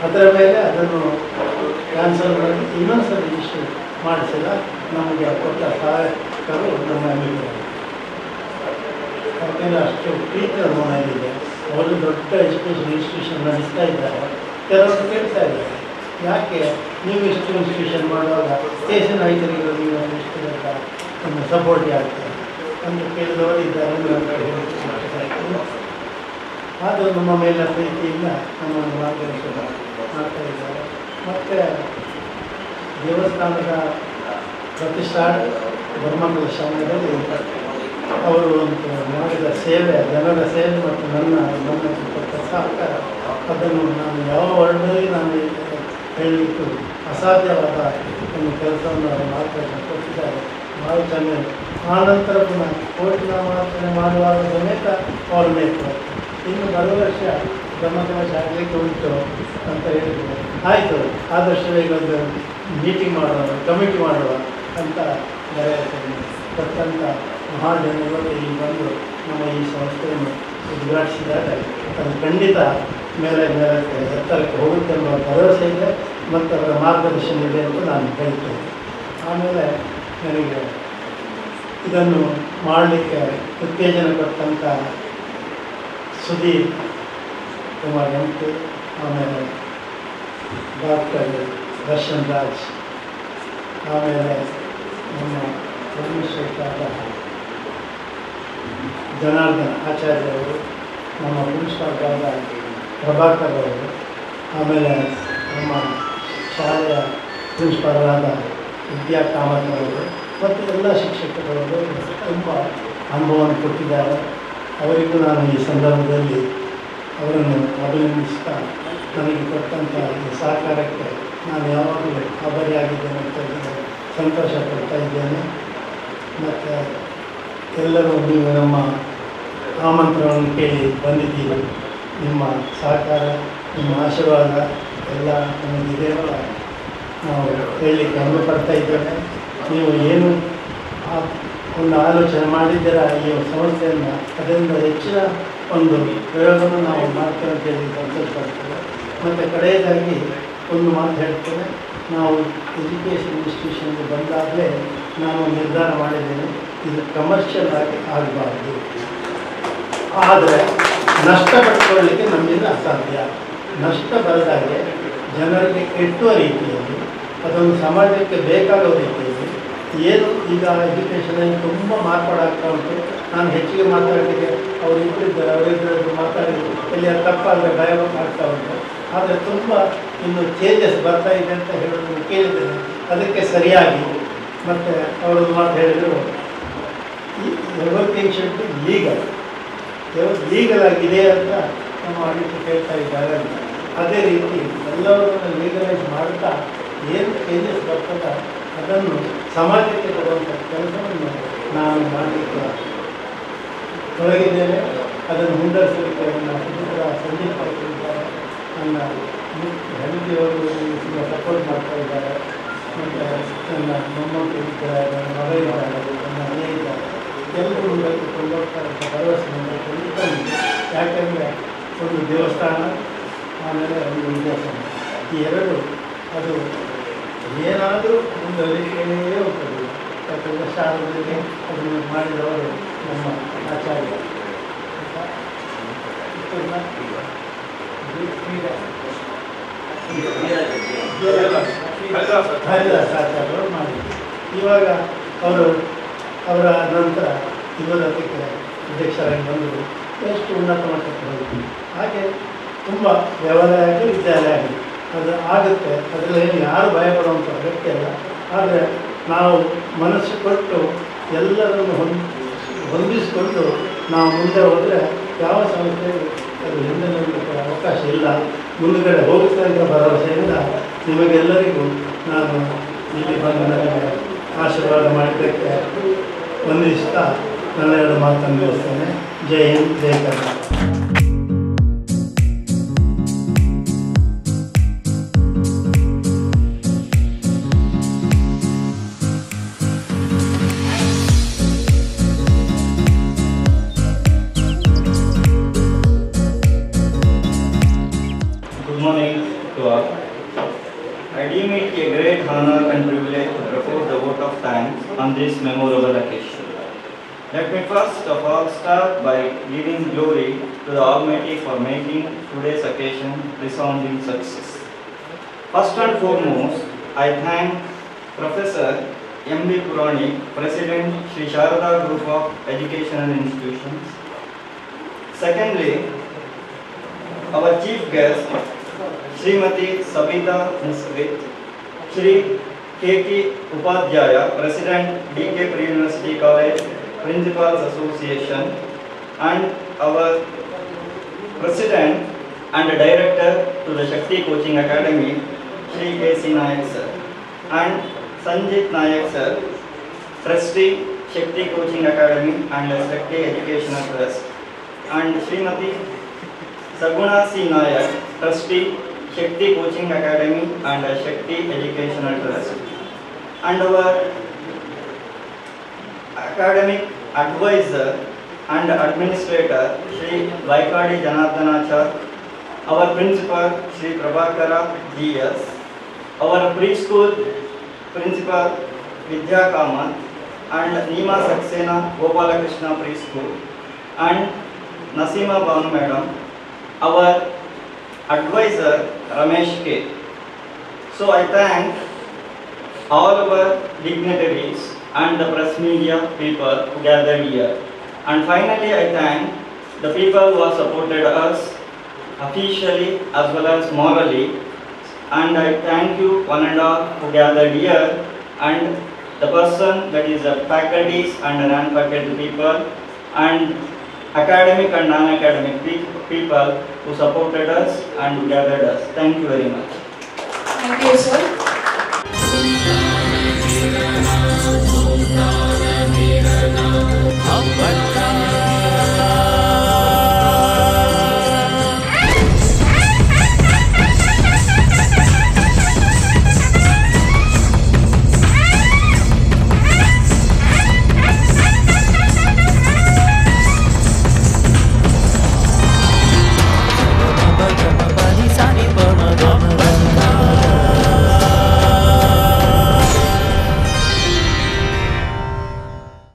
ಅದರ ಮೇಲೆ ಅದನ್ನು ಕ್ಯಾನ್ಸಲ್ ಮಾಡಿ ಇನ್ನೊಂದು ಸಲ ರಿಜಿಸ್ಟರ್ ಮಾಡಿಸಿದ ನಮಗೆ ಕೊಟ್ಟ ಸಹಾಯಕರು ನಮ್ಮ ಅಭಿಪ್ರಾಯ ಯಾಕೆಂದರೆ ಅಷ್ಟು ಪ್ರೀತಿ ಮನೆಯಲ್ಲಿದೆ ಅವರು ದೊಡ್ಡ ಎಜುಕೇಷನ್ ಇನ್ಸ್ಟಿಟ್ಯೂಷನ್ ನಡೆಸ್ತಾ ಇದ್ದಾರೆ. ಕೆಲವರು ಕೇಳ್ತಾ ಇದ್ದಾರೆ. ಯಾಕೆ ನೀವು ಇಷ್ಟು ಇನ್ಸ್ಟಿಟ್ಯೂಷನ್ ಮಾಡುವಾಗ ಸ್ಟೇಷನ್ ರೈತರಿಗೆ ಒಂದು ಸಪೋರ್ಟ್ ಆಗ್ತದೆ ತಮ್ಮ ಕೇಳಿದವರು ಇದ್ದಾರೆ ಅದು ನಮ್ಮ ಮೇಲಿನ ಪ್ರೀತಿಯಿಂದ ನಮ್ಮನ್ನು ಮಾರ್ಗದರ್ಶನ ಮಾಡ್ತಾ ಇದ್ದಾರೆ. ಮತ್ತು ದೇವಸ್ಥಾನದ ಪ್ರತಿಷ್ಠಾ ಧರ್ಮಗಳ ಸಮಯದಲ್ಲಿ ಅವರು ಒಂದು ಮಾಡಿದ ಸೇವೆ, ಜನರ ಸೇವೆ ಮತ್ತು ನನ್ನ ನನ್ನ ಸಹಕಾರ. ಅದನ್ನು ನಾನು ಯಾವ ವರ್ಣದಲ್ಲಿ ನಾನು ಹೇಳಲಿಕ್ಕೆ ಅಸಾಧ್ಯವಾದ ಒಂದು ಕೆಲಸವನ್ನು ಅವರು ಮಾರ್ಗದರ್ಶನ ಕೊಟ್ಟಿದ್ದಾರೆ. ಭಾಳ ಚೆನ್ನಾಗಿ ಆ ನಂತರ ಪುನಃ ಕೋಟಿನ ಮಾರ್ಚನೆ ಮಾಡುವಾಗ ಸಮೇತ ನೇತೃತ್ವ ಇನ್ನು ಬರುವ ವರ್ಷ ಬ್ರಹ್ಮಕವಚ ಆಗಲಿಕ್ಕೆ ಉಂಟು ಅಂತ ಹೇಳಿದ್ರು ಆಯಿತು ಆದರ್ಶವೇ ಒಂದು ಮೀಟಿಂಗ್ ಮಾಡುವ ಕಮಿಟಿ ಮಾಡುವ ಅಂತ ಬರೆಯುತ್ತೇನೆ. ಕೊಟ್ಟಂಥ ಮಹಾಜನಗಳು ಇಲ್ಲಿ ಬಂದು ನಮ್ಮ ಈ ಸಂಸ್ಥೆಯನ್ನು ಉದ್ಘಾಟಿಸಿದಾಗ ಅದು ಖಂಡಿತ ಮೇಲೆ ಮೇಲೆ ಎತ್ತರಕ್ಕೆ ಹೋಗುತ್ತೆ ಎಂಬ ಭರವಸೆ ಇದೆ ಮತ್ತು ಅವರ ಮಾರ್ಗದರ್ಶನ ಇದೆ ಅಂತ ನಾನು ಹೇಳ್ತೇನೆ. ಆಮೇಲೆ ನನಗೆ ಇದನ್ನು ಮಾಡಲಿಕ್ಕೆ ಉತ್ತೇಜನ ಕೊಟ್ಟಂಥ ಸುದೀಪ್ ಕುಮಾರ್ ಎಂಟು, ಆಮೇಲೆ ಡಾಕ್ಟರ್ ದರ್ಶನ್ ರಾಜ್, ಆಮೇಲೆ ನಮ್ಮ ಪರಮೇಶ್ವರ ಜನಾರ್ದನ್ ಆಚಾರ್ಯ ನಮ್ಮ ಪ್ರಿನ್ಸಿಪಾಲ್ರಾದ ಪ್ರಭಾಕರ್ ಅವರು, ಆಮೇಲೆ ನಮ್ಮ ಶಾಲೆಯ ಪ್ರಿನ್ಸಿಪಾಲರಾದ ವಿದ್ಯಾ ಕಾಮತ್ನವರು ಮತ್ತು ಎಲ್ಲ ಶಿಕ್ಷಕರವರು ತುಂಬ ಅನುಭವವನ್ನು ಕೊಟ್ಟಿದ್ದಾರೆ. ಅವರಿಗೂ ನಾನು ಈ ಸಂದರ್ಭದಲ್ಲಿ ಅವರನ್ನು ಅಭಿನಂದಿಸ್ತಾ ನನಗೆ ಕೊಟ್ಟಂಥ ಸಹಕಾರಕ್ಕೆ ನಾನು ಯಾವಾಗಲೂ ಆಭಾರಿಯಾಗಿದ್ದೇನೆ ಅಂತ ಸಂತೋಷ ಪಡ್ತಾ ಇದ್ದೇನೆ. ಮತ್ತು ಎಲ್ಲರೂ ನೀವು ನಮ್ಮ ಆಮಂತ್ರಣವನ್ನು ಕೇಳಿ ಬಂದಿದ್ದೀರಿ. ನಿಮ್ಮ ಸಹಕಾರ, ನಿಮ್ಮ ಆಶೀರ್ವಾದ ಎಲ್ಲ ನಮಗೆ ಅಂತ ನಾವು ಹೇಳಲಿಕ್ಕೆ ಹೆಮ್ಮೆ ಪಡ್ತಾ ಇದ್ದೇವೆ ನೀವು ಏನು ಒಂದು ಆಲೋಚನೆ ಮಾಡಿದ್ದೀರಾ, ಈ ಸಮಸ್ಯೆಯನ್ನು, ಅದರಿಂದ ಹೆಚ್ಚಿನ ಒಂದು ಪ್ರಯೋಗವನ್ನು ನಾವು ಮಾಡ್ತೇವೆ ಅಂತ ಹೇಳಿ ಸಂತೋಷ ಪಡ್ತೇವೆ ಮತ್ತು ಕಡೆಯದಾಗಿ ಒಂದು ಮಾತು ಹೇಳ್ತೇನೆ. ನಾವು ಎಜುಕೇಷನ್ ಇನ್ಸ್ಟಿಟ್ಯೂಷನ್ಗೆ ಬಂದಾಗಲೇ ನಾನು ನಿರ್ಧಾರ ಮಾಡಿದ್ದೇನೆ, ಇದು ಕಮರ್ಷಿಯಲ್ ಆಗಿ ಆಗಬಾರ್ದು. ಆದರೆ ನಷ್ಟ ಪಡ್ಕೊಳ್ಳಿಕ್ಕೆ ನಮ್ಮಿಂದ ಅಸಾಧ್ಯ. ನಷ್ಟ ಬರದಾಗೆ ಜನರಿಗೆ ಕೆಟ್ಟುವ ರೀತಿಯಲ್ಲಿ ಅದೊಂದು ಸಮಾಜಕ್ಕೆ ಬೇಕಾಗೋ ರೀತಿಯಲ್ಲಿ ಏನು ಈಗ ಎಜುಕೇಷನಲ್ಲಿ ತುಂಬ ಮಾರ್ಪಾಡಾಗ್ತಾ ಉಂಟು. ನಾನು ಹೆಚ್ಚಿಗೆ ಮಾತಾಡಲಿಕ್ಕೆ ಅವರು ಇಬ್ಬರಿದ್ದಾರೆ ಅವರಿಬ್ಬರು ಮಾತಾಡಿ ಎಲ್ಲಿ ತಪ್ಪಾದರೆ ಭಯ ಆಗ್ತಾ ಉಂಟು. ಆದರೆ ತುಂಬ ಇನ್ನು ಚೇಂಜಸ್ ಬರ್ತಾ ಇದೆ ಅಂತ ಹೇಳೋದನ್ನು ಕೇಳಿದ್ದೇನೆ. ಅದಕ್ಕೆ ಸರಿಯಾಗಿ ಮತ್ತು ಅವರು ಮಾತು ಹೇಳಿದರು. Everything should be legal legal ಆಗಿದೆ ಅಂತ ನಮ್ಮ ಆಡಿಟ್ ಕೇಳ್ತಾ ಇದ್ದಾರೆ. ಅದೇ ರೀತಿ ಎಲ್ಲವರನ್ನು ಲೀಗಲೈಸ್ ಮಾಡ್ತಾ ಏನು ಚೇಂಜಸ್ ಬರ್ತದ ಅದನ್ನು ಸಮಾಜಕ್ಕೆ ಕೊಡುವಂಥ ಕೆಲಸವನ್ನು ನಾನು ಮಾಡಲಿಕ್ಕೆ ತೊಡಗಿದ್ದೇನೆ, ಅದನ್ನು ಮುಂದುವರಿಸಲಿಕ್ಕೆ ನನ್ನ ಸಂದೀಪ್ ಅವರು ಇದ್ದಾರೆ. ನನ್ನ ಹೆಂಡತಿಯವರು ಸಪೋರ್ಟ್ ಮಾಡ್ತಾ ಇದ್ದಾರೆ. ಮತ್ತು ನನ್ನ ಮೊಮ್ಮಕ್ಕಳು ಇದ್ದಾರೆ ನನ್ನ ಮಗ ಇದ್ದಾರೆ, ನನ್ನ ಮನೆ ಇದ್ದಾರೆ. ಎಲ್ಲರೂ ಮುಂದಕ್ಕೆ ಕೊಂಡೋಗ್ತಾರೆ ಭರವಸೆ ನನಗೆ ಯಾಕೆಂದರೆ ಒಂದು ದೇವಸ್ಥಾನ, ಆಮೇಲೆ ಒಂದು ವಿದ್ಯಾಸಂಸ್ಥೆ. ಈ ಎರಡು ಅದು ಏನಾದರೂ ಮುಂದುವರಿಕೆಯೇ ಹೋಗ್ತದೆ. ಯಾಕಂದರೆ ಶಾಲೆಗಳಿಗೆ ಅದನ್ನು ಮಾಡಿದವರು ನಮ್ಮ ಆಚಾರ್ಯ. ಹರಿದಾಸ್ ಆಚಾರ್ಯರು ಮಾಡಿದರು. ಇವಾಗ ಅವರು ಅವರ ನಂತರ ಯುವದತ್ತಿಗೆ ಅಧ್ಯಕ್ಷರಾಗಿ ಬಂದರು ಎಷ್ಟು ಉನ್ನತ ಮಟ್ಟಕ್ಕೆ ಹೋಗಿ ಹಾಗೆ ತುಂಬ ದೇವಾಲಯ ಆಗಲಿ ವಿದ್ಯಾಲಯ ಆಗಲಿ ಅದು ಆಗುತ್ತೆ, ಅದರಲ್ಲಿ ಯಾರು ಭಯಪಡುವಂಥ ಅಗತ್ಯ ಇಲ್ಲ ಆದರೆ ನಾವು ಮನಸ್ಸು ಕೊಟ್ಟು ಎಲ್ಲರನ್ನು ಹೊಂದ್ ಹೊಂದಿಸಿಕೊಂಡು ನಾವು ಮುಂದೆ ಹೋದರೆ ಯಾವ ಸಮಸ್ಯೆ ಅದು ಹಿಂದೆ ನೋಡಲಿಕ್ಕೆ ಅವಕಾಶ ಇಲ್ಲ. ಮುಂದುಗಡೆ ಹೋಗುತ್ತೆ ಅಂತ ಭರವಸೆಯಿಂದ ನಿಮಗೆಲ್ಲರಿಗೂ ನಾನು ಇಲ್ಲಿ ಬಂದು ನನಗೆ ಆಶೀರ್ವಾದ ಮಾಡಿದ್ದಕ್ಕೆ ವಂದಿಸ್ತಾ ನನ್ನ ಎರಡು ಮಾತನ್ನು ಹೇಳ್ತೇನೆ ಜೈ ಹಿಂದ್, ಜೈ Karnataka. First of all start by giving glory to the Almighty for making today's occasion resounding success. First and foremost, I thank Professor M. B. Purani, President Sri Sharada Group of Educational Institutions. Secondly, our chief guest, Srimati Sabita Misrit, Shri K.K. Upadhyaya, President D.K. Pre-University College, Principals Association, and our President and Director to the Shakti Coaching Academy, Shri K.C. Nayak sir, and Sanjit Nayak sir, Trustee, Shakti Coaching Academy and Shakti Educational Trust, and Srimati Saguna C. Nayak, Trustee, Shakti Coaching Academy and Shakti Educational Trust. And our academic advisor and administrator, Shri Vaikadi Janardhanachar, our principal, Shri Prabhakara G.S., our preschool principal, Vidya Kamat, and Nima Saxena Gopalakrishna Preschool, and Nasima Banu Madam, our advisor Ramesh K. So I thank all our dignitaries and the press media people who gathered here. And finally I thank the people who have supported us officially as well as morally. And I thank you one and all who gathered here and the person that is the faculties and non-faculty people and academic and non-academic people who supported us and gathered us. Thank you very much. Thank you, sir.